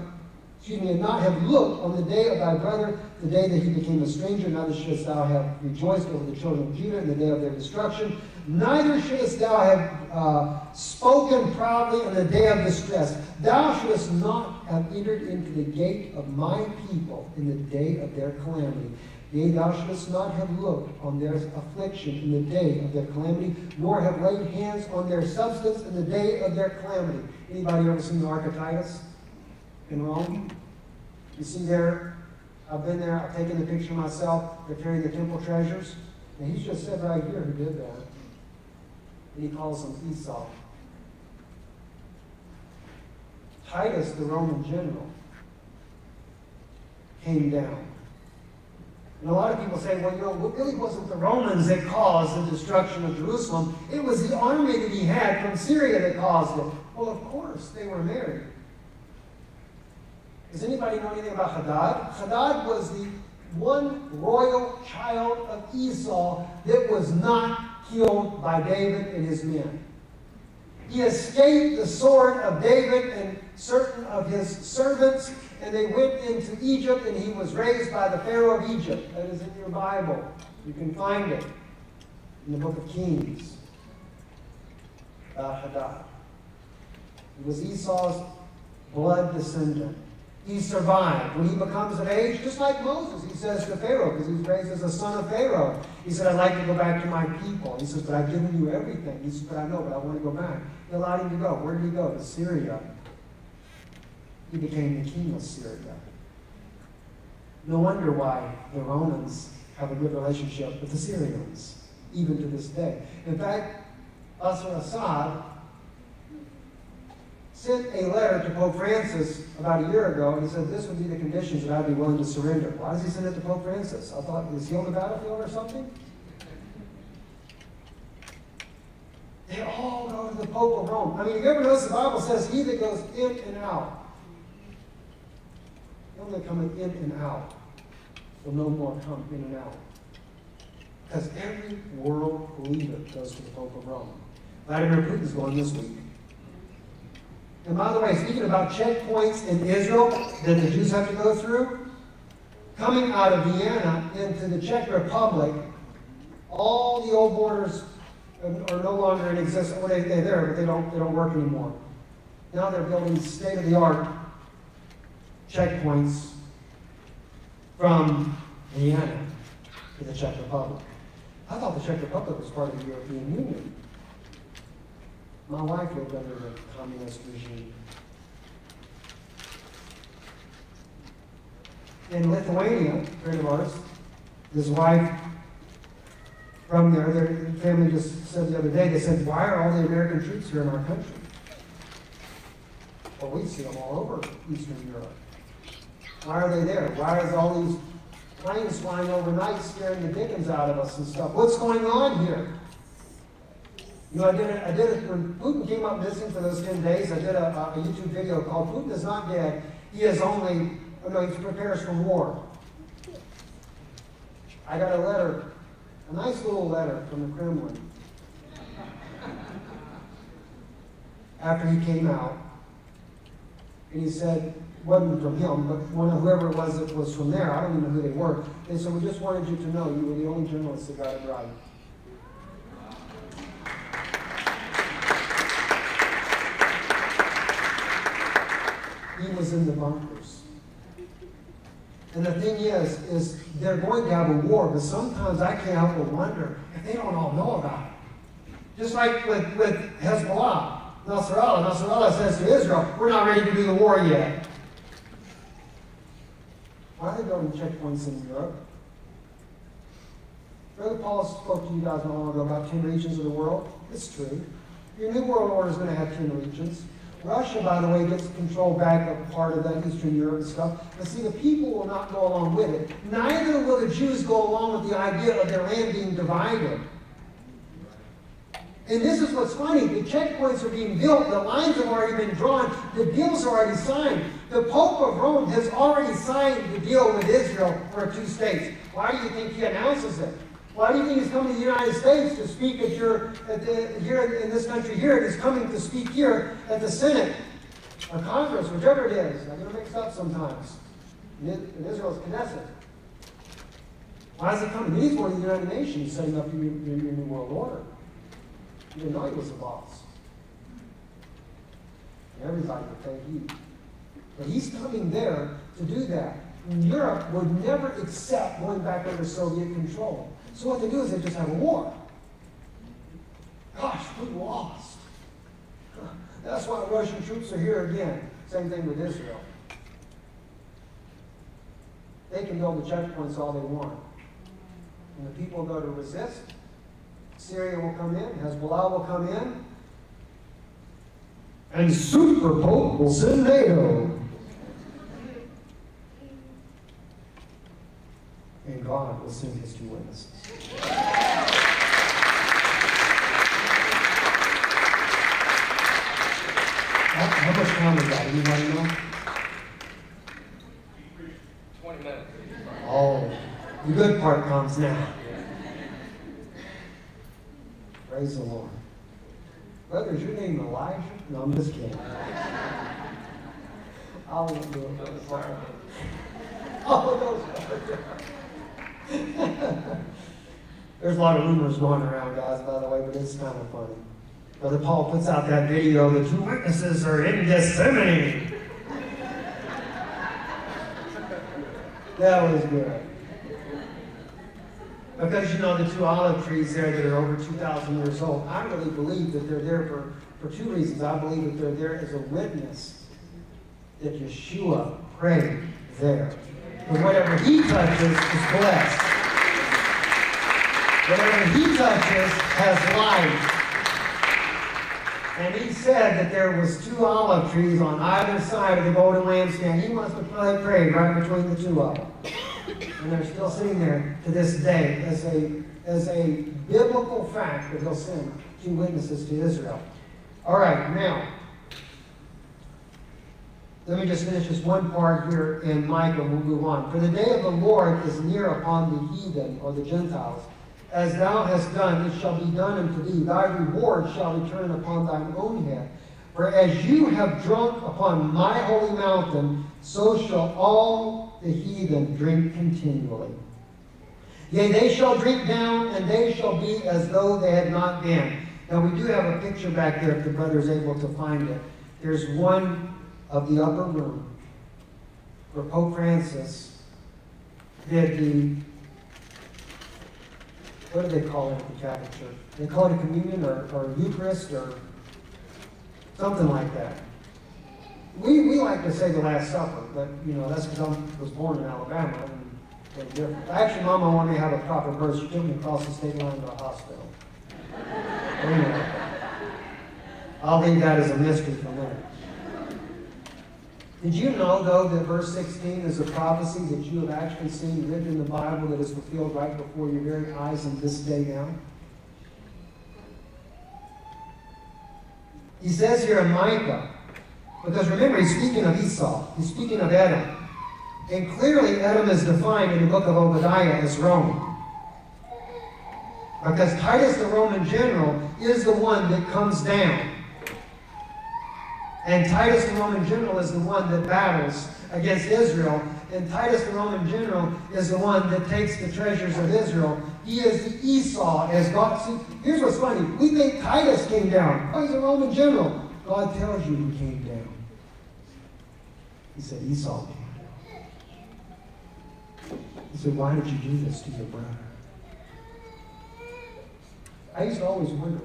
excuse me, and not have looked on the day of thy brother, the day that he became a stranger, neither shouldst thou have rejoiced over the children of Judah in the day of their destruction, neither shouldst thou have uh, spoken proudly in the day of distress. Thou shouldst not have entered into the gate of my people in the day of their calamity. Yea, thou shouldst not have looked on their affliction in the day of their calamity, nor have laid hands on their substance in the day of their calamity. Anybody ever seen the Ark in Rome? You see there, I've been there, I've taken the picture myself. They're carrying the temple treasures. And he's just said right here who did that. And he calls them Esau. Titus, the Roman general, came down and a lot of people say, well, you know, it really wasn't the Romans that caused the destruction of Jerusalem. It was the army that he had from Syria that caused it. Well, of course, they were married. Does anybody know anything about Hadad? Hadad was the one royal child of Esau that was not killed by David and his men. He escaped the sword of David and certain of his servants and they went into Egypt, and he was raised by the Pharaoh of Egypt. That is in your Bible. You can find it in the book of Kings about. He was Esau's blood descendant. He survived. When he becomes of age, just like Moses, he says to Pharaoh, because he was raised as a son of Pharaoh, he said, I'd like to go back to my people. He says, but I've given you everything. He says, but I know, but I want to go back. He allowed him to go. Where did he go? To Syria he became the king of Syria. No wonder why the Romans have a good relationship with the Syrians, even to this day. In fact, Bashar Assad sent a letter to Pope Francis about a year ago, and he said this would be the conditions that I'd be willing to surrender. Why does he send it to Pope Francis? I thought, is he on the battlefield or something? They all go to the Pope of Rome. I mean, you ever notice the Bible says he that goes in and out only coming in and out will no more come in and out. Because every world leader goes to the Pope of Rome. Vladimir Putin's going this week. And by the way, speaking about checkpoints in Israel that the Jews have to go through, coming out of Vienna into the Czech Republic, all the old borders are no longer in existence. Well, they, they're there, but they don't, they don't work anymore. Now they're building state-of-the-art checkpoints from Vienna to the Czech Republic. I thought the Czech Republic was part of the European Union. My wife lived under a communist regime. In Lithuania, a friend of ours, his wife from there, their family just said the other day, they said, why are all the American troops here in our country? Well, we see them all over Eastern Europe. Why are they there? Why is all these planes flying overnight scaring the dickens out of us and stuff? What's going on here? You know, I did it, I did it when Putin came up missing for those 10 days. I did a, a YouTube video called Putin is not dead. He is only, oh no, he prepares for war. I got a letter, a nice little letter from the Kremlin. After he came out, and he said, wasn't from him, but one of whoever it was that was from there, I don't even know who they were. They said, we just wanted you to know you were the only journalist that got it right. He was in the bunkers. And the thing is, is they're going to have a war, but sometimes I can't help but wonder if they don't all know about it. Just like with, with Hezbollah, Nasrallah. Nasrallah says to Israel, we're not ready to do the war yet. Why are they building checkpoints in Europe? Brother Paul spoke to you guys not long ago about 10 regions of the world. It's true. Your New World Order is going to have 10 regions. Russia, by the way, gets control back of part of that Eastern Europe and stuff. But see, the people will not go along with it. Neither will the Jews go along with the idea of their land being divided. And this is what's funny. The checkpoints are being built. The lines have already been drawn. The deals are already signed. The Pope of Rome has already signed the deal with Israel for two states. Why do you think he announces it? Why do you think he's coming to the United States to speak at your at the, here in this country here? And he's coming to speak here at the Senate or Congress, whichever it is. I get mixed up sometimes. In, Israel's Knesset. Why is he coming? He's going to the United Nations, setting up your new world order. You didn't know he was the boss. Everybody would take heed. But he's coming there to do that. Europe would never accept going back under Soviet control. So what they do is they just have a war. Gosh, we lost. That's why Russian troops are here again. Same thing with Israel. They can build the checkpoints all they want. And the people go to resist. Syria will come in, Hezbollah will come in, and Super Pope will send NATO. And God will send his two witnesses. How, how much time is that? Anybody know? 20 minutes. Oh, the good part comes now. Praise the Lord. Brother, is your name Elijah? No, I'm just kidding. I won't do it. Oh, those *laughs* There's a lot of rumors going around, guys, by the way, but it's kind of funny. Brother Paul puts out that video, the two witnesses are in Gethsemane. That was good. Because you know the two olive trees there that are over 2,000 years old, I really believe that they're there for, for two reasons. I believe that they're there as a witness that Yeshua prayed there. And whatever he touches is blessed. Whatever he touches has life. And he said that there was two olive trees on either side of the golden lampstand. He must have probably prayed right between the two of them. And they're still sitting there to this day as a, as a biblical fact that he'll send two witnesses to Israel. All right, now, let me just finish this one part here in Micah, we'll move on. For the day of the Lord is near upon the heathen, or the Gentiles. As thou hast done, it shall be done unto thee. Thy reward shall return upon thine own head. For as you have drunk upon my holy mountain, so shall all the heathen drink continually. Yea, they shall drink down, and they shall be as though they had not been. Now, we do have a picture back there if the brother is able to find it. There's one of the upper room where Pope Francis did the what do they call it in the Catholic Church? They call it a communion or, or Eucharist or something like that. We, we like to say the Last Supper, but you know that's because I was born in Alabama and they're. Actually, Mama wanted me to have a proper birth. Me across the state line to a hospital. Anyway, I'll leave that as a mystery for them. Did you know, though, that verse 16 is a prophecy that you have actually seen written in the Bible that is fulfilled right before your very eyes in this day now? He says here in Micah, because remember, he's speaking of Esau, he's speaking of Edom. And clearly, Edom is defined in the book of Obadiah as Rome. Because Titus, the Roman general, is the one that comes down. And Titus, the Roman general, is the one that battles against Israel. And Titus, the Roman general, is the one that takes the treasures of Israel. He is the Esau as God. See, here's what's funny. We think Titus came down. Oh, he's a Roman general. God tells you he came down. He said, Esau. He said, Why did you do this to your brother? I used to always wonder,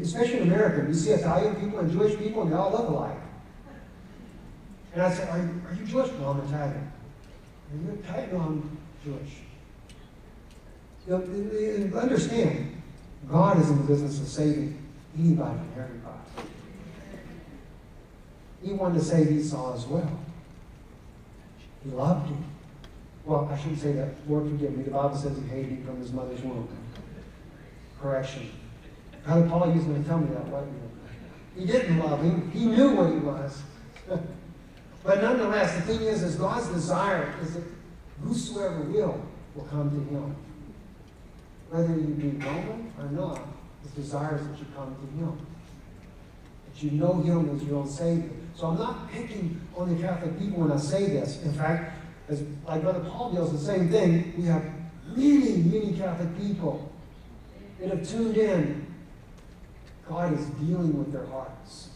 especially in America, you see Italian people and Jewish people, and they all look alike. And I said, Are you, are you Jewish? No, I'm Italian. Are you Italian? No, I'm Jewish. You know, understand, God is in the business of saving anybody and everybody. He wanted to save Esau as well. He loved him. Well, I shouldn't say that. Lord, forgive me. The Bible says he hated him from his mother's womb. Correction. Brother Paul used to tell me that, wasn't he? He didn't love him. He knew what he was. *laughs* but nonetheless, the thing is, is God's desire is that whosoever will will come to him. Whether you be Roman or not, his desire is that you come to him. That you know him as your own Savior. So I'm not picking on the Catholic people when I say this. In fact, as like Brother Paul deals the same thing, we have many, many Catholic people that have tuned in. God is dealing with their hearts.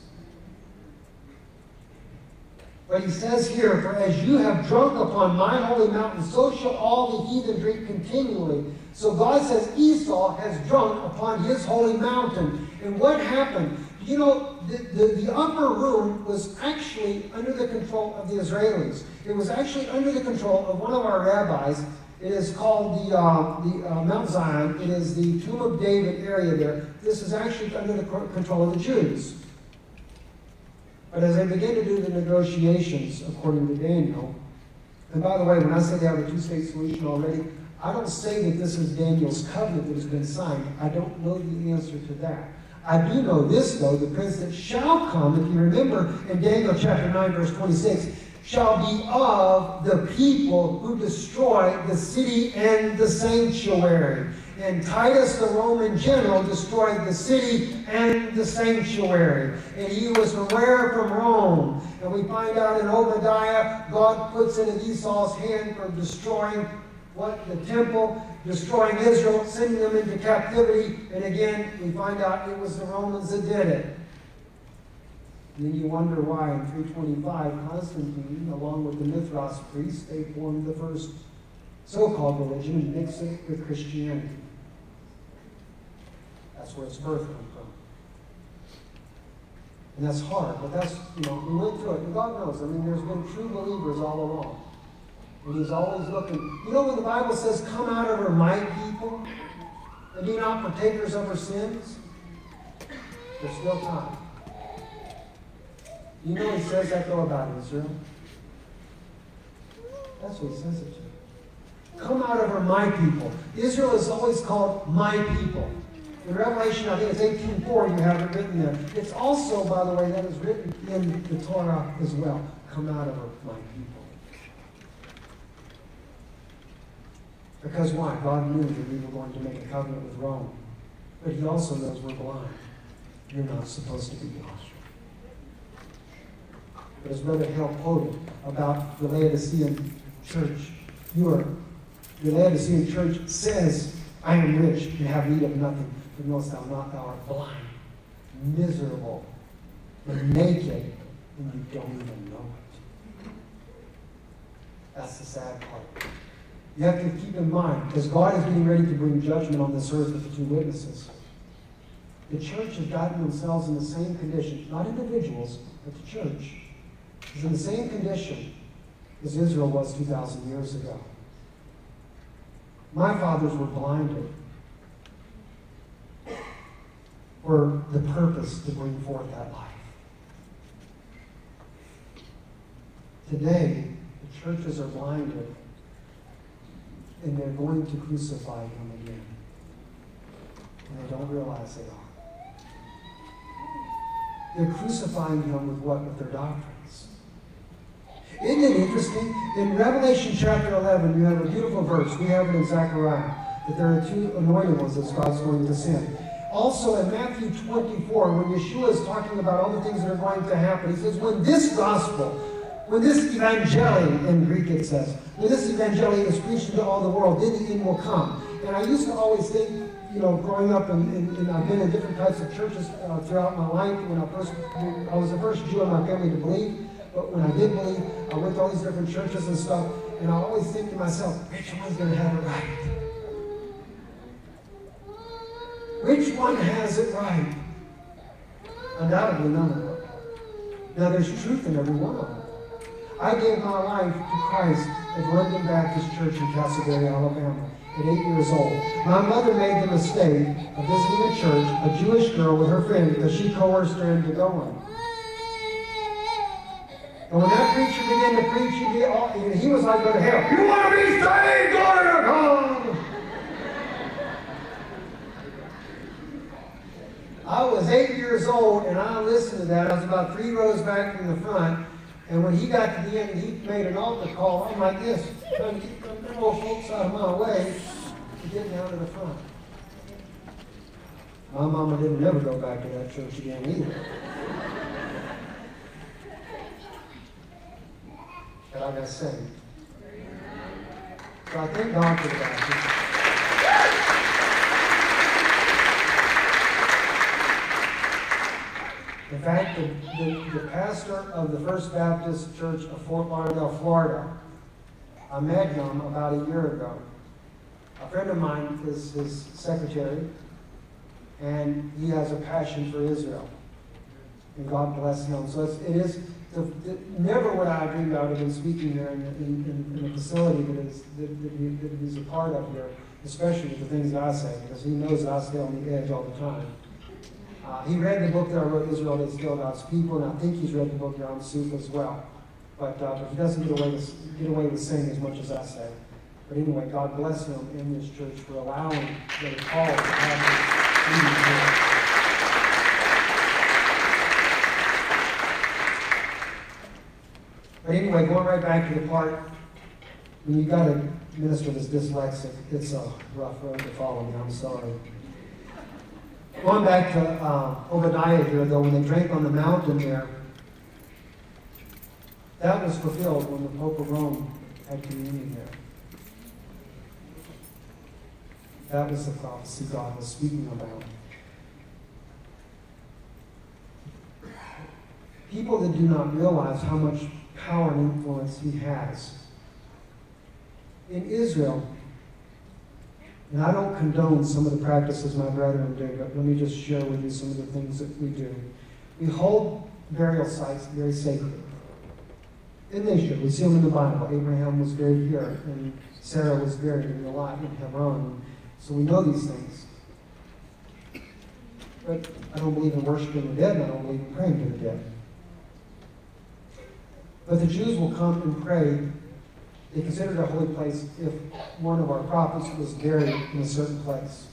But he says here, For as you have drunk upon my holy mountain, so shall all the heathen drink continually. So God says Esau has drunk upon his holy mountain. And what happened? You know, the, the, the, upper room was actually under the control of the Israelis. It was actually under the control of one of our rabbis. It is called the, uh, the uh, Mount Zion. It is the Tomb of David area there. This is actually under the control of the Jews. But as they begin to do the negotiations, according to Daniel, and by the way, when I say they have a two-state solution already, I don't say that this is Daniel's covenant that has been signed. I don't know the answer to that. I do know this, though, the prince that shall come, if you remember in Daniel chapter 9, verse 26, shall be of the people who destroy the city and the sanctuary. And Titus, the Roman general, destroyed the city and the sanctuary. And he was aware from Rome. And we find out in Obadiah, God puts it in Esau's hand for destroying what the temple, destroying Israel, sending them into captivity, and again we find out it was the Romans that did it. And then you wonder why in 325 Constantine, along with the Mithras priests, they formed the first so-called religion and mixed it with Christianity. That's where its birth comes from. And that's hard, but that's, you know, we went through it. And God knows, I mean, there's been true believers all along. And he's always looking. You know when the Bible says, Come out of her, my people, and be not partakers of her sins? There's still time. You know he says that though about Israel? That's what he says it to. Come out of her, my people. Israel is always called my people. In Revelation, I think it's 18.4, you have it written there. It's also, by the way, that is written in the Torah as well. Come out of her, my people. Because why? God knew that we were going to make a covenant with Rome. But he also knows we're blind. You're not supposed to be blind. But as Brother Hale quoted about the Laodicean church, your, the Laodicean church says, I am rich and have need of nothing, but knowest thou not thou art blind, miserable, and naked, and you don't even know it. That's the sad part. You have to keep in mind, because God is getting ready to bring judgment on this earth with the two witnesses. The church has gotten themselves in the same condition, not individuals, but the church is in the same condition as Israel was 2,000 years ago. My fathers were blinded for the purpose to bring forth that life. Today, the churches are blinded and they're going to crucify him again. And they don't realize they are. They're crucifying him with what? With their doctrines. Isn't it interesting? In Revelation chapter 11, you have a beautiful verse. We have it in Zechariah that there are two anointed ones that God's going to send. Also in Matthew 24, when Yeshua is talking about all the things that are going to happen, he says, When this gospel, when this evangelion in Greek it says, when this evangelion is preached to all the world, then the end will come. And I used to always think, you know, growing up, and, and, and I've been in different types of churches uh, throughout my life. When I first, I was the first Jew in my family to believe. But when I did believe, I went to all these different churches and stuff, and I always think to myself, which one's going to have it right? Which one has it right? Undoubtedly, none of them. Now, there's truth in every one of them. I gave my life to Christ at London Baptist Church in Castleberry, Alabama, at eight years old. My mother made the mistake of visiting a church, a Jewish girl with her friend, because she coerced her into going. And when that preacher began to preach, he, all, he was like, go to hell. You want to be saved? Glory to God! I was eight years old, and I listened to that. I was about three rows back from the front. And when he got to the end, he made an altar call. I'm like this, trying to get the old folks out of my way to get down to the front. My mama didn't ever go back to that church again either. But I got saved. So I thank God for that. In fact, the, the, pastor of the First Baptist Church of Fort Lauderdale, Florida, I met him about a year ago. A friend of mine is his secretary, and he has a passion for Israel. And God bless him. So it's, it is, the, the, never would I dreamed I would have been speaking here in, in, in, in a facility that, is, that, that, that he's a part of here, especially with the things that I say, because he knows that I stay on the edge all the time. Uh, he read the book that I wrote, Israel is still God's people, and I think he's read the book Yam Suf as well. But, uh, but he doesn't get away, with, get away with saying as much as I say. But anyway, God bless him in this church for allowing the call to have But anyway, going right back to the part, when you got a minister that's dyslexic, it's a rough road to follow me, I'm sorry. Going back to uh, Obadiah here, though, when they drank on the mountain there, that was fulfilled when the Pope of Rome had communion there. That was the prophecy God was speaking about. People that do not realize how much power and influence he has. In Israel, and I don't condone some of the practices my brethren do, but let me just share with you some of the things that we do. We hold burial sites very sacred. And they should. We see them in the Bible. Abraham was buried here, and Sarah was buried in the lot in Hebron. So we know these things. But I don't believe in worshiping the dead, and I don't believe in praying to the dead. But the Jews will come and pray they considered a holy place if one of our prophets was buried in a certain place.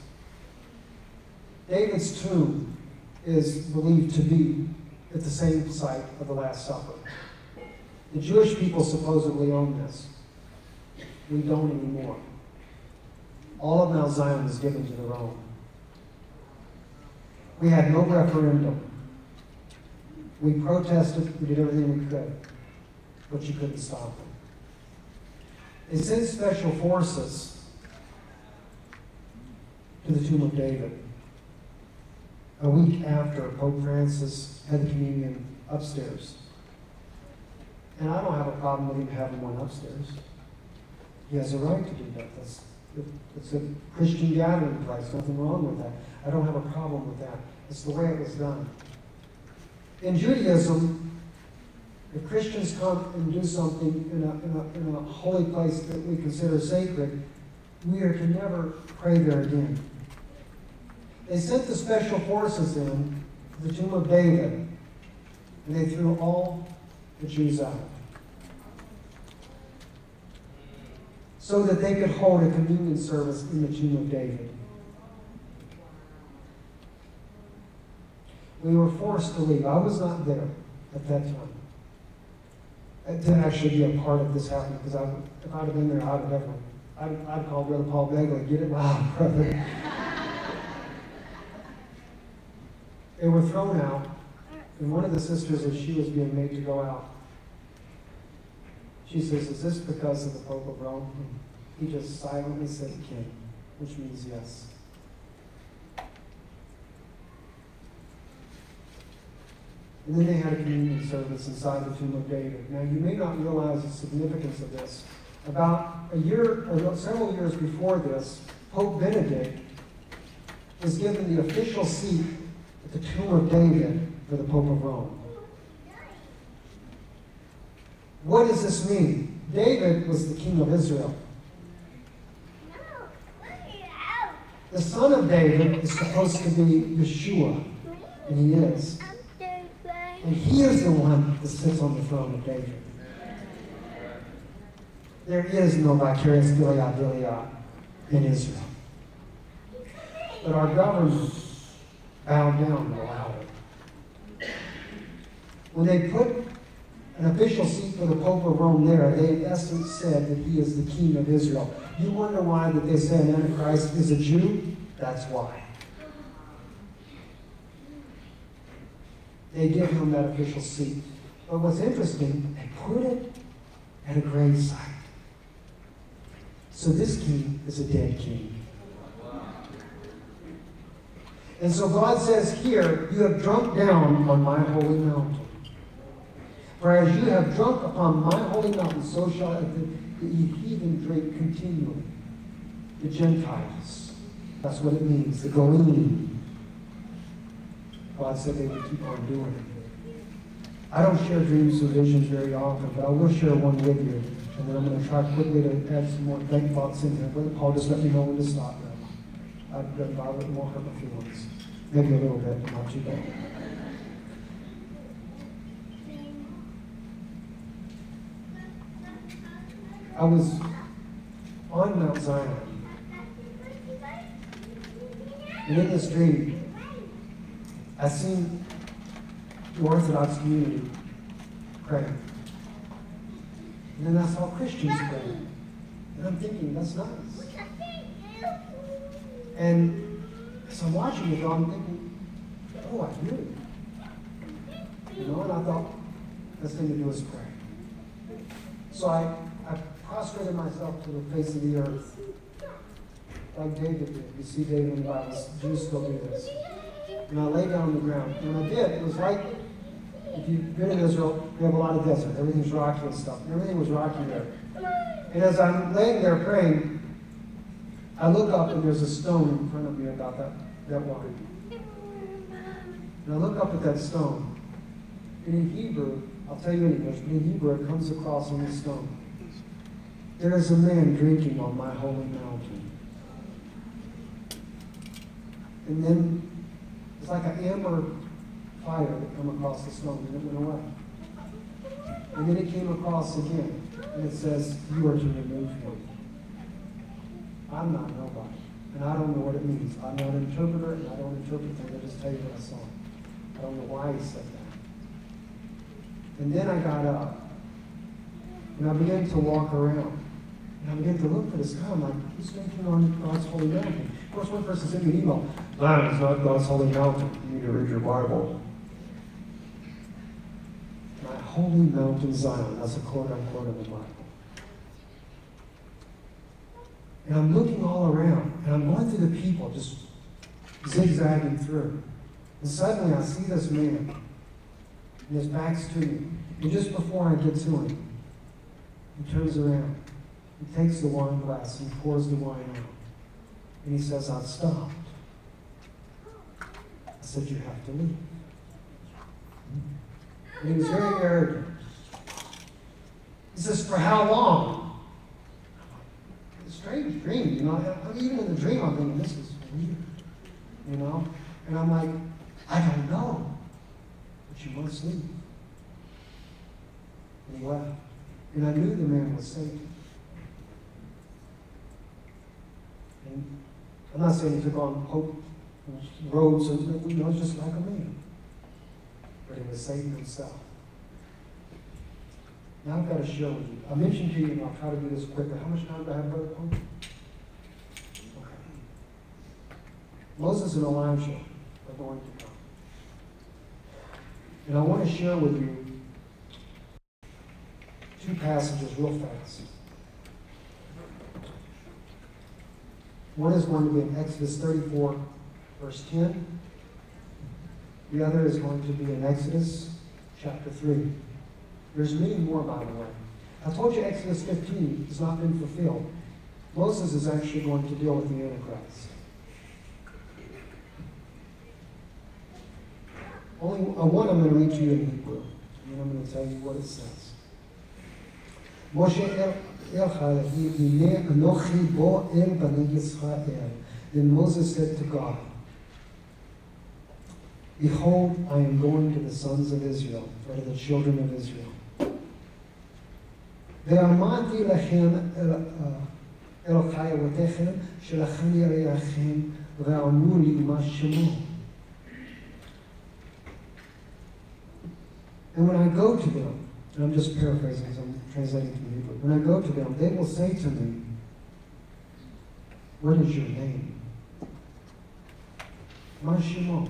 David's tomb is believed to be at the same site of the Last Supper. The Jewish people supposedly own this. We don't anymore. All of Mount Zion is given to the Rome. We had no referendum. We protested, we did everything we could, but you couldn't stop it. They sent special forces to the tomb of David a week after Pope Francis had the communion upstairs. And I don't have a problem with him having one upstairs. He has a right to do that. That's, it's a Christian gathering place. Nothing wrong with that. I don't have a problem with that. It's the way it was done. In Judaism, if Christians come and do something in a, in a, in a holy place that we consider sacred, we are to never pray there again. They sent the special forces in to the tomb of David, and they threw all the Jews out. So that they could hold a communion service in the tomb of David. We were forced to leave. I was not there at that time to actually be a part of this happening because I, if I'd have been there, I'd have never. I'd, I'd call Brother Paul Begley, get it loud, *laughs* brother. they were thrown out, and one of the sisters, as she was being made to go out, she says, Is this because of the Pope of Rome? And he just silently said, Ken, which means yes. And then they had a communion service inside the tomb of David. Now, you may not realize the significance of this. About a year, or several years before this, Pope Benedict was given the official seat at the tomb of David for the Pope of Rome. What does this mean? David was the king of Israel. The son of David is supposed to be Yeshua, and he is. And he is the one that sits on the throne of David. There is no vicarious Gilead Gilead in Israel. But our government bowed down and allowed it. When they put an official seat for the Pope of Rome there, they in essence said that he is the king of Israel. You wonder why that they say an Antichrist is a Jew? That's why. They give him that official seat. But what's interesting, they put it at a grave site. So this king is a dead king. And so God says here, You have drunk down on my holy mountain. For as you have drunk upon my holy mountain, so shall the, the heathen drink continually. The Gentiles. That's what it means, the God said they would keep on doing it. I don't share dreams or visions very often, but I will share one with you. And then I'm going to try quickly to add some more thank thoughts in here. Brother Paul, just let me know when to stop now. I've got Violet won't hurt my feelings. Maybe a little bit, not too bad. I was on Mount Zion. And in this dream, I seen the Orthodox community praying. And then I saw Christians praying. And I'm thinking, that's nice. And as I'm watching it, I'm thinking, oh, I hear you. You know, and I thought, best thing to do is pray. So I, I prostrated myself to the face of the earth, like David did. You see David in the Bible. Jews still do this. And I lay down on the ground. And when I did, it was like if you've been in Israel, we have a lot of desert. Everything's rocky and stuff. Everything was rocky there. And as I'm laying there praying, I look up and there's a stone in front of me about that, that wide. And I look up at that stone. And in Hebrew, I'll tell you in English, but in Hebrew it comes across on the stone. There is a man drinking on my holy mountain. And then it's like an amber fire that come across the stone and it went away. And then it came across again. And it says, You are to remove him. I'm not nobody. And I don't know what it means. I'm not an interpreter, and I don't interpret things. I just tell you what I saw. I don't know why he said that. And then I got up. And I began to walk around. And I began to look for this guy. I'm like, who's drinking on God's holy mountain? Of course, one person sent me an email. That is not God's holy mountain. You need to read your Bible. My holy mountain Zion. That's a quote unquote in the Bible. And I'm looking all around, and I'm going through the people, just zigzagging through. And suddenly I see this man, and his back's to me. And just before I get to him, he turns around. He takes the wine glass and pours the wine out. And he says, I've stopped. I said, You have to leave. And he was very arrogant. He says, For how long? it's strange dream, you know. Even in the dream, I'm thinking, this is weird, you know. And I'm like, I don't know, but you must leave. And he left. And I knew the man was Satan. And I'm not saying he took on hope robes, and, you know, just like a man. But it was Satan himself. Now I've got to share with you. I mentioned to you, and I'll try to do this quicker. How much time do I have, Brother Paul? Okay. Moses and Elijah are going to come. And I want to share with you two passages real fast. One is going to be in Exodus 34, verse 10. The other is going to be in Exodus chapter 3. There's many more, by the way. I told you Exodus 15 has not been fulfilled. Moses is actually going to deal with the Antichrist. Only one I'm going to read to you in Hebrew, and then I'm going to tell you what it says. Moshe Anochi bo el bani Yisrael. Then Moses said to God, Behold, I am going to the sons of Israel, or to the children of Israel. ואמרתי לכם אלוקי אבותיכם, שלכם יראיכם, ואמרו לי מה שמו. And when I go to them, and I'm just paraphrasing because I'm translating from Hebrew, when I go to them, they will say to me, What is your name? Mashimo.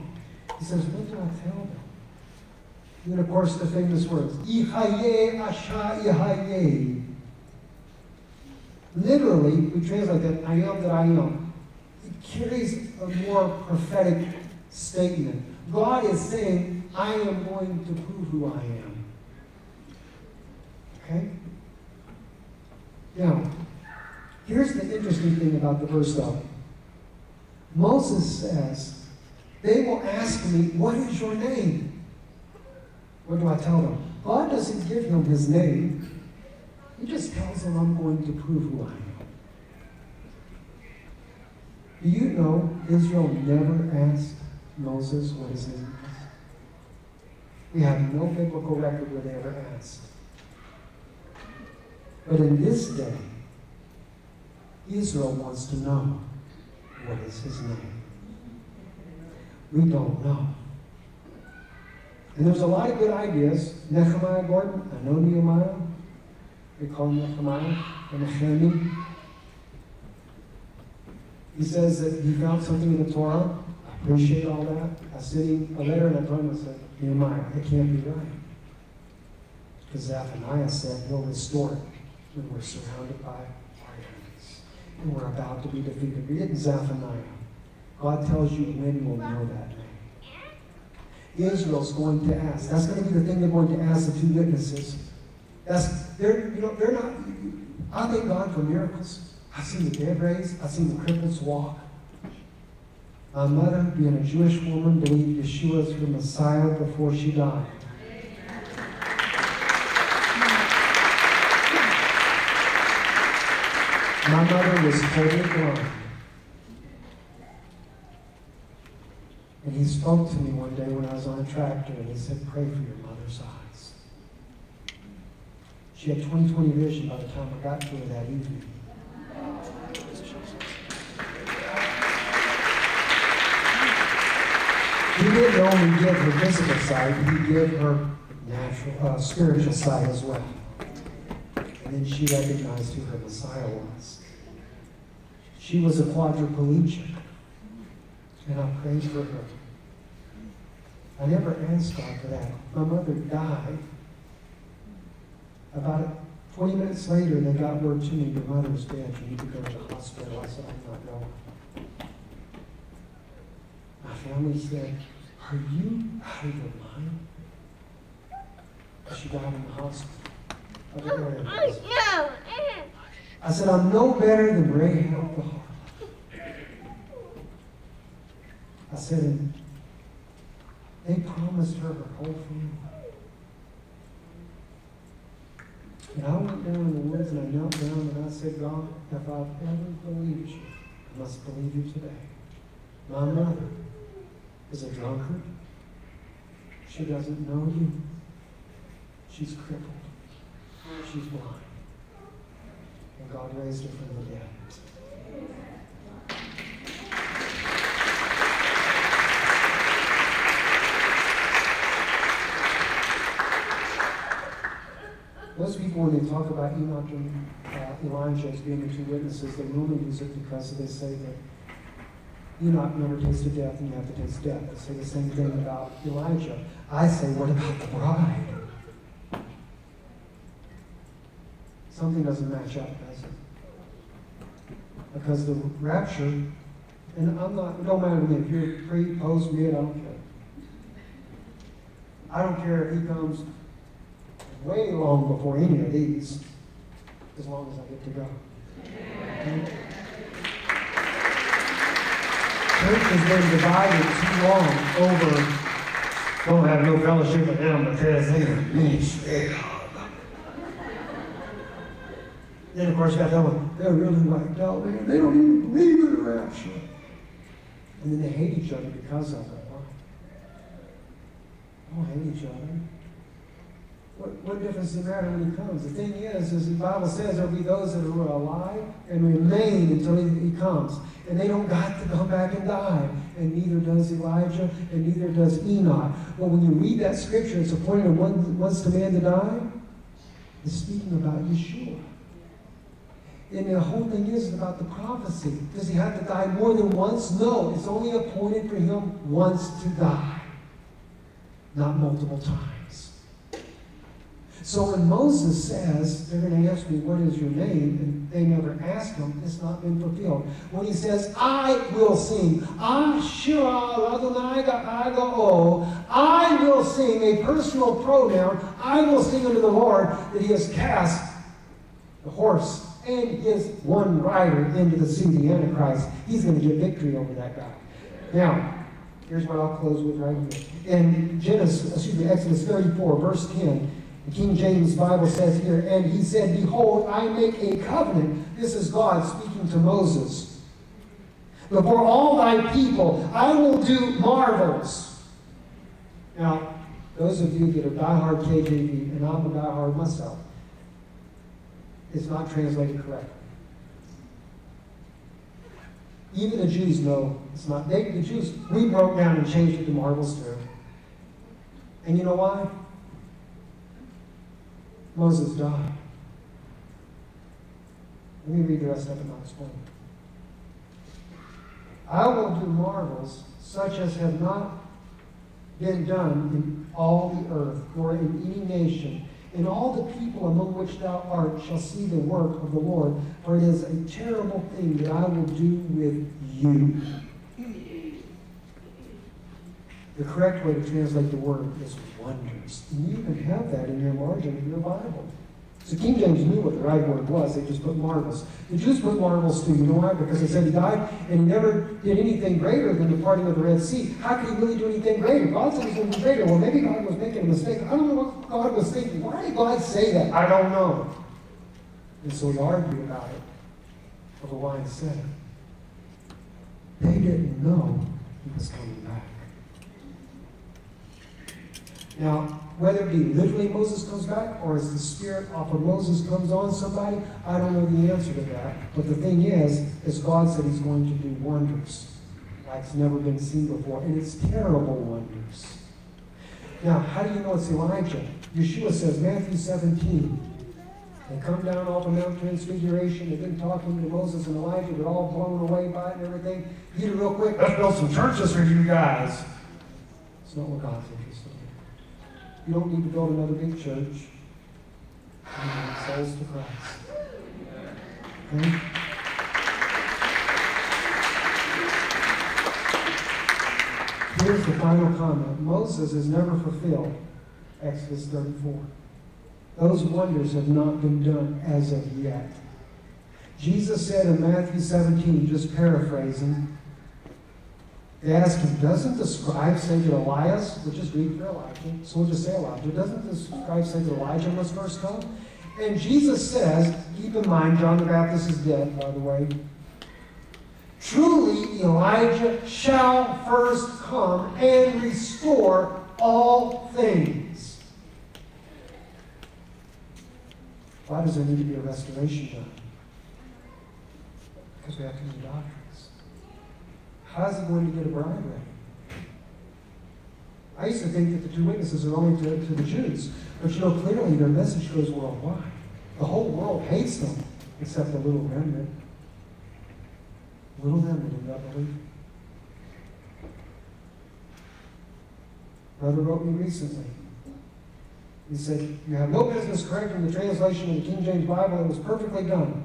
He says, What do I tell them? And of course, the famous words, Ehyeh Asher Ehyeh. Literally, we translate that, I am that I am. It carries a more prophetic statement. God is saying, I am going to prove who I am. Okay? Now, here's the interesting thing about the verse, though. Moses says, They will ask me, What is your name? What do I tell them? God doesn't give him his name. He just tells them, I'm going to prove who I am. Do you know Israel never asked Moses what his name was? We have no biblical record where they ever asked. But in this day, Israel wants to know what is his name. We don't know. And there's a lot of good ideas. Nehemiah Gordon, I know Nehemiah. We call him Nehemiah Nehemiah. He says that he found something in the Torah. I appreciate all that. I sent him a letter and I told him, I said, Nehemiah, it can't be right. Because Zephaniah said he'll restore it when we're surrounded by our enemies. And we're about to be defeated. Read it in Zephaniah. God tells you when we'll know that name. Israel's going to ask. That's going to be the thing they're going to ask the two witnesses. That's they're you know they're not. I thank God for miracles. I've seen the dead raised. I've seen the cripples walk. My mother, being a Jewish woman, believed Yeshua was the Messiah before she died. My mother was totally blind. And he spoke to me one day when I was on a tractor and he said, Pray for your mother's eyes. She had 20/20 vision by the time I got to her that evening. He didn't only give her physical sight, he gave her natural, uh, spiritual sight as well. And then she recognized who her Messiah was. She was a quadriplegic. And I prayed for her. I never asked God for that. My mother died. About 20 minutes later, they got word to me, your mother's dead. You need to go to the hospital. I said, I'm not going. My family said, Are you out of your mind? She died in the hospital. I said, I'm no better than Rahab the harlot. I said, they promised her her whole family. And I went down in the woods and I knelt down and I said, God, if I've ever believed you, I must believe you today. My mother is a drunkard. She doesn't know you. She's crippled. She's blind. And God raised her from the dead. Most people, when they talk about Enoch and uh, Elijah as being the two witnesses, they normally use it because they say that Enoch never tasted death and you have to taste death. They say the same thing about Elijah. I say, what about the bride? Something doesn't match up, does it? Because the rapture, and I'm not, it don't matter to me if you're pre, post, mid, I don't care. I don't care if he comes way long before any of these, as long as I get to go. Okay? Church has been divided too long over don't have no fellowship with them because they're ministry. Then of course got that one, they're really wiped out, man. They don't even believe in the rapture. And then they hate each other because of it. Don't hate each other. What, what difference does it matter when he comes? The thing is, is the Bible says there'll be those that are alive and remain until he, he comes. And they don't got to come back and die. And neither does Elijah, and neither does Enoch. But when you read that scripture, it's appointed one once the man to die. It's speaking about Yeshua. And the whole thing is about the prophecy. Does he have to die more than once? No. It's only appointed for him once to die, not multiple times. So when Moses says, they're going to ask me, what is your name? And they never ask him, it's not been fulfilled. When he says, I will sing, Ashira Adonai I will sing, a personal pronoun, I will sing unto the Lord that he has cast the horse and his one rider into the sea, the Antichrist. He's going to get victory over that guy. Now, here's what I'll close with right here. In Genesis, excuse me, Exodus 34, verse 10, the King James Bible says here, and he said, Behold, I make a covenant. This is God speaking to Moses. Before all thy people, I will do marvels. Now, those of you that are diehard KJV, and I'm a diehard myself, it's not translated correctly. Even the Jews know it's not. They, the Jews, we broke down and changed it to marvels too. And you know why? Moses died. Let me read the rest of I'll explain. I will do marvels such as have not been done in all the earth, nor in any nation. And all the people among which thou art shall see the work of the Lord, for it is a terrible thing that I will do with you. The correct way to translate the word is wonders. And you even have that in your margin of your Bible. So King James knew what the right word was. They just put marvels. The Jews put marvels too. You know why? Because they said he died and he never did anything greater than the parting of the Red Sea. How could he really do anything greater? God said he's going to do greater. Well, maybe God was making a mistake. I don't know what God was thinking. Why did God say that? I don't know. And so we argue about it over why he said it. They didn't know he was coming back. Now, whether it be literally Moses comes back or as the Spirit off of Moses comes on somebody, I don't know the answer to that. But the thing is, is God said he's going to do wonders like it's never been seen before. And it's terrible wonders. Now, how do you know it's Elijah? Yeshua says, Matthew 17, they come down off the Mount Transfiguration. They've been talking to Moses and Elijah. They're all blown away by it and everything. Peter, real quick, let's build some churches for you guys. It's not what interested in. You don't need to build another big church. Souls to Christ. Okay? Here's the final comment. Moses is never fulfilled Exodus 34. Those wonders have not been done as of yet. Jesus said in Matthew 17, just paraphrasing, they asked him, doesn't the scribe say that Elias, we'll just read for Elijah, so we'll just say Elijah, doesn't the scribe say that Elijah must first come? And Jesus says, keep in mind, John the Baptist is dead, by the way. Truly, Elijah shall first come and restore all things. Why does there need to be a restoration done? Because we have to new doctrines. How's he going to get a bride ready? I used to think that the two witnesses are only to, to the Jews. But you know, clearly their message goes worldwide. The whole world hates them, except the little remnant. Little remnant in that belief. Brother wrote me recently. He said, You have no business correcting the translation of the King James Bible. It was perfectly done.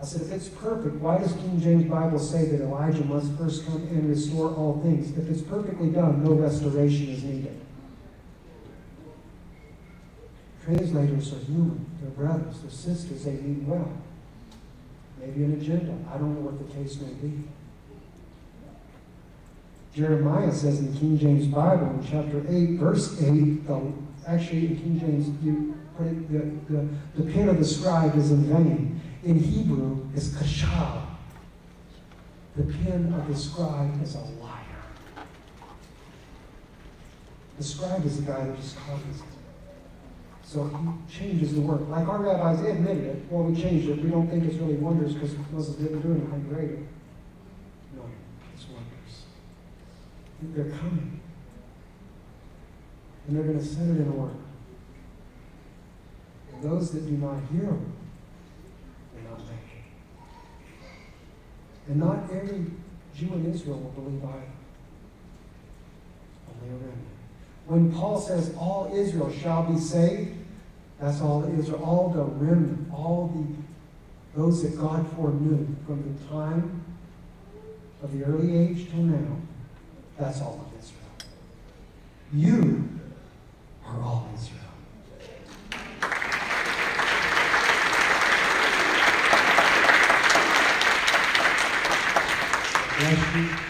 I said, If it's perfect, why does King James Bible say that Elijah must first come and restore all things? If it's perfectly done, no restoration is needed. Translators are human. They're brothers, they're sisters, they mean well. Maybe an agenda. I don't know what the case may be. Jeremiah says in the King James Bible in chapter 8, verse 8, the, actually in King James, you put it, the, the, the pen of the scribe is in vain. In Hebrew, is kashal. The pen of the scribe is a liar. The scribe is the guy that just copies it. So he changes the work. Like our rabbis, they admitted it. Well, we changed it. We don't think it's really wonders because Moses didn't do anything greater. No, it's wonders. They're coming. And they're going to set it in order. And those that do not hear them, will not make it. And not every Jew in Israel will believe either. Only a remnant. When Paul says all Israel shall be saved, that's all Israel, all the remnant, all the those that God foreknew from the time of the early age till now. That's all of Israel. You are all Israel. Bless you.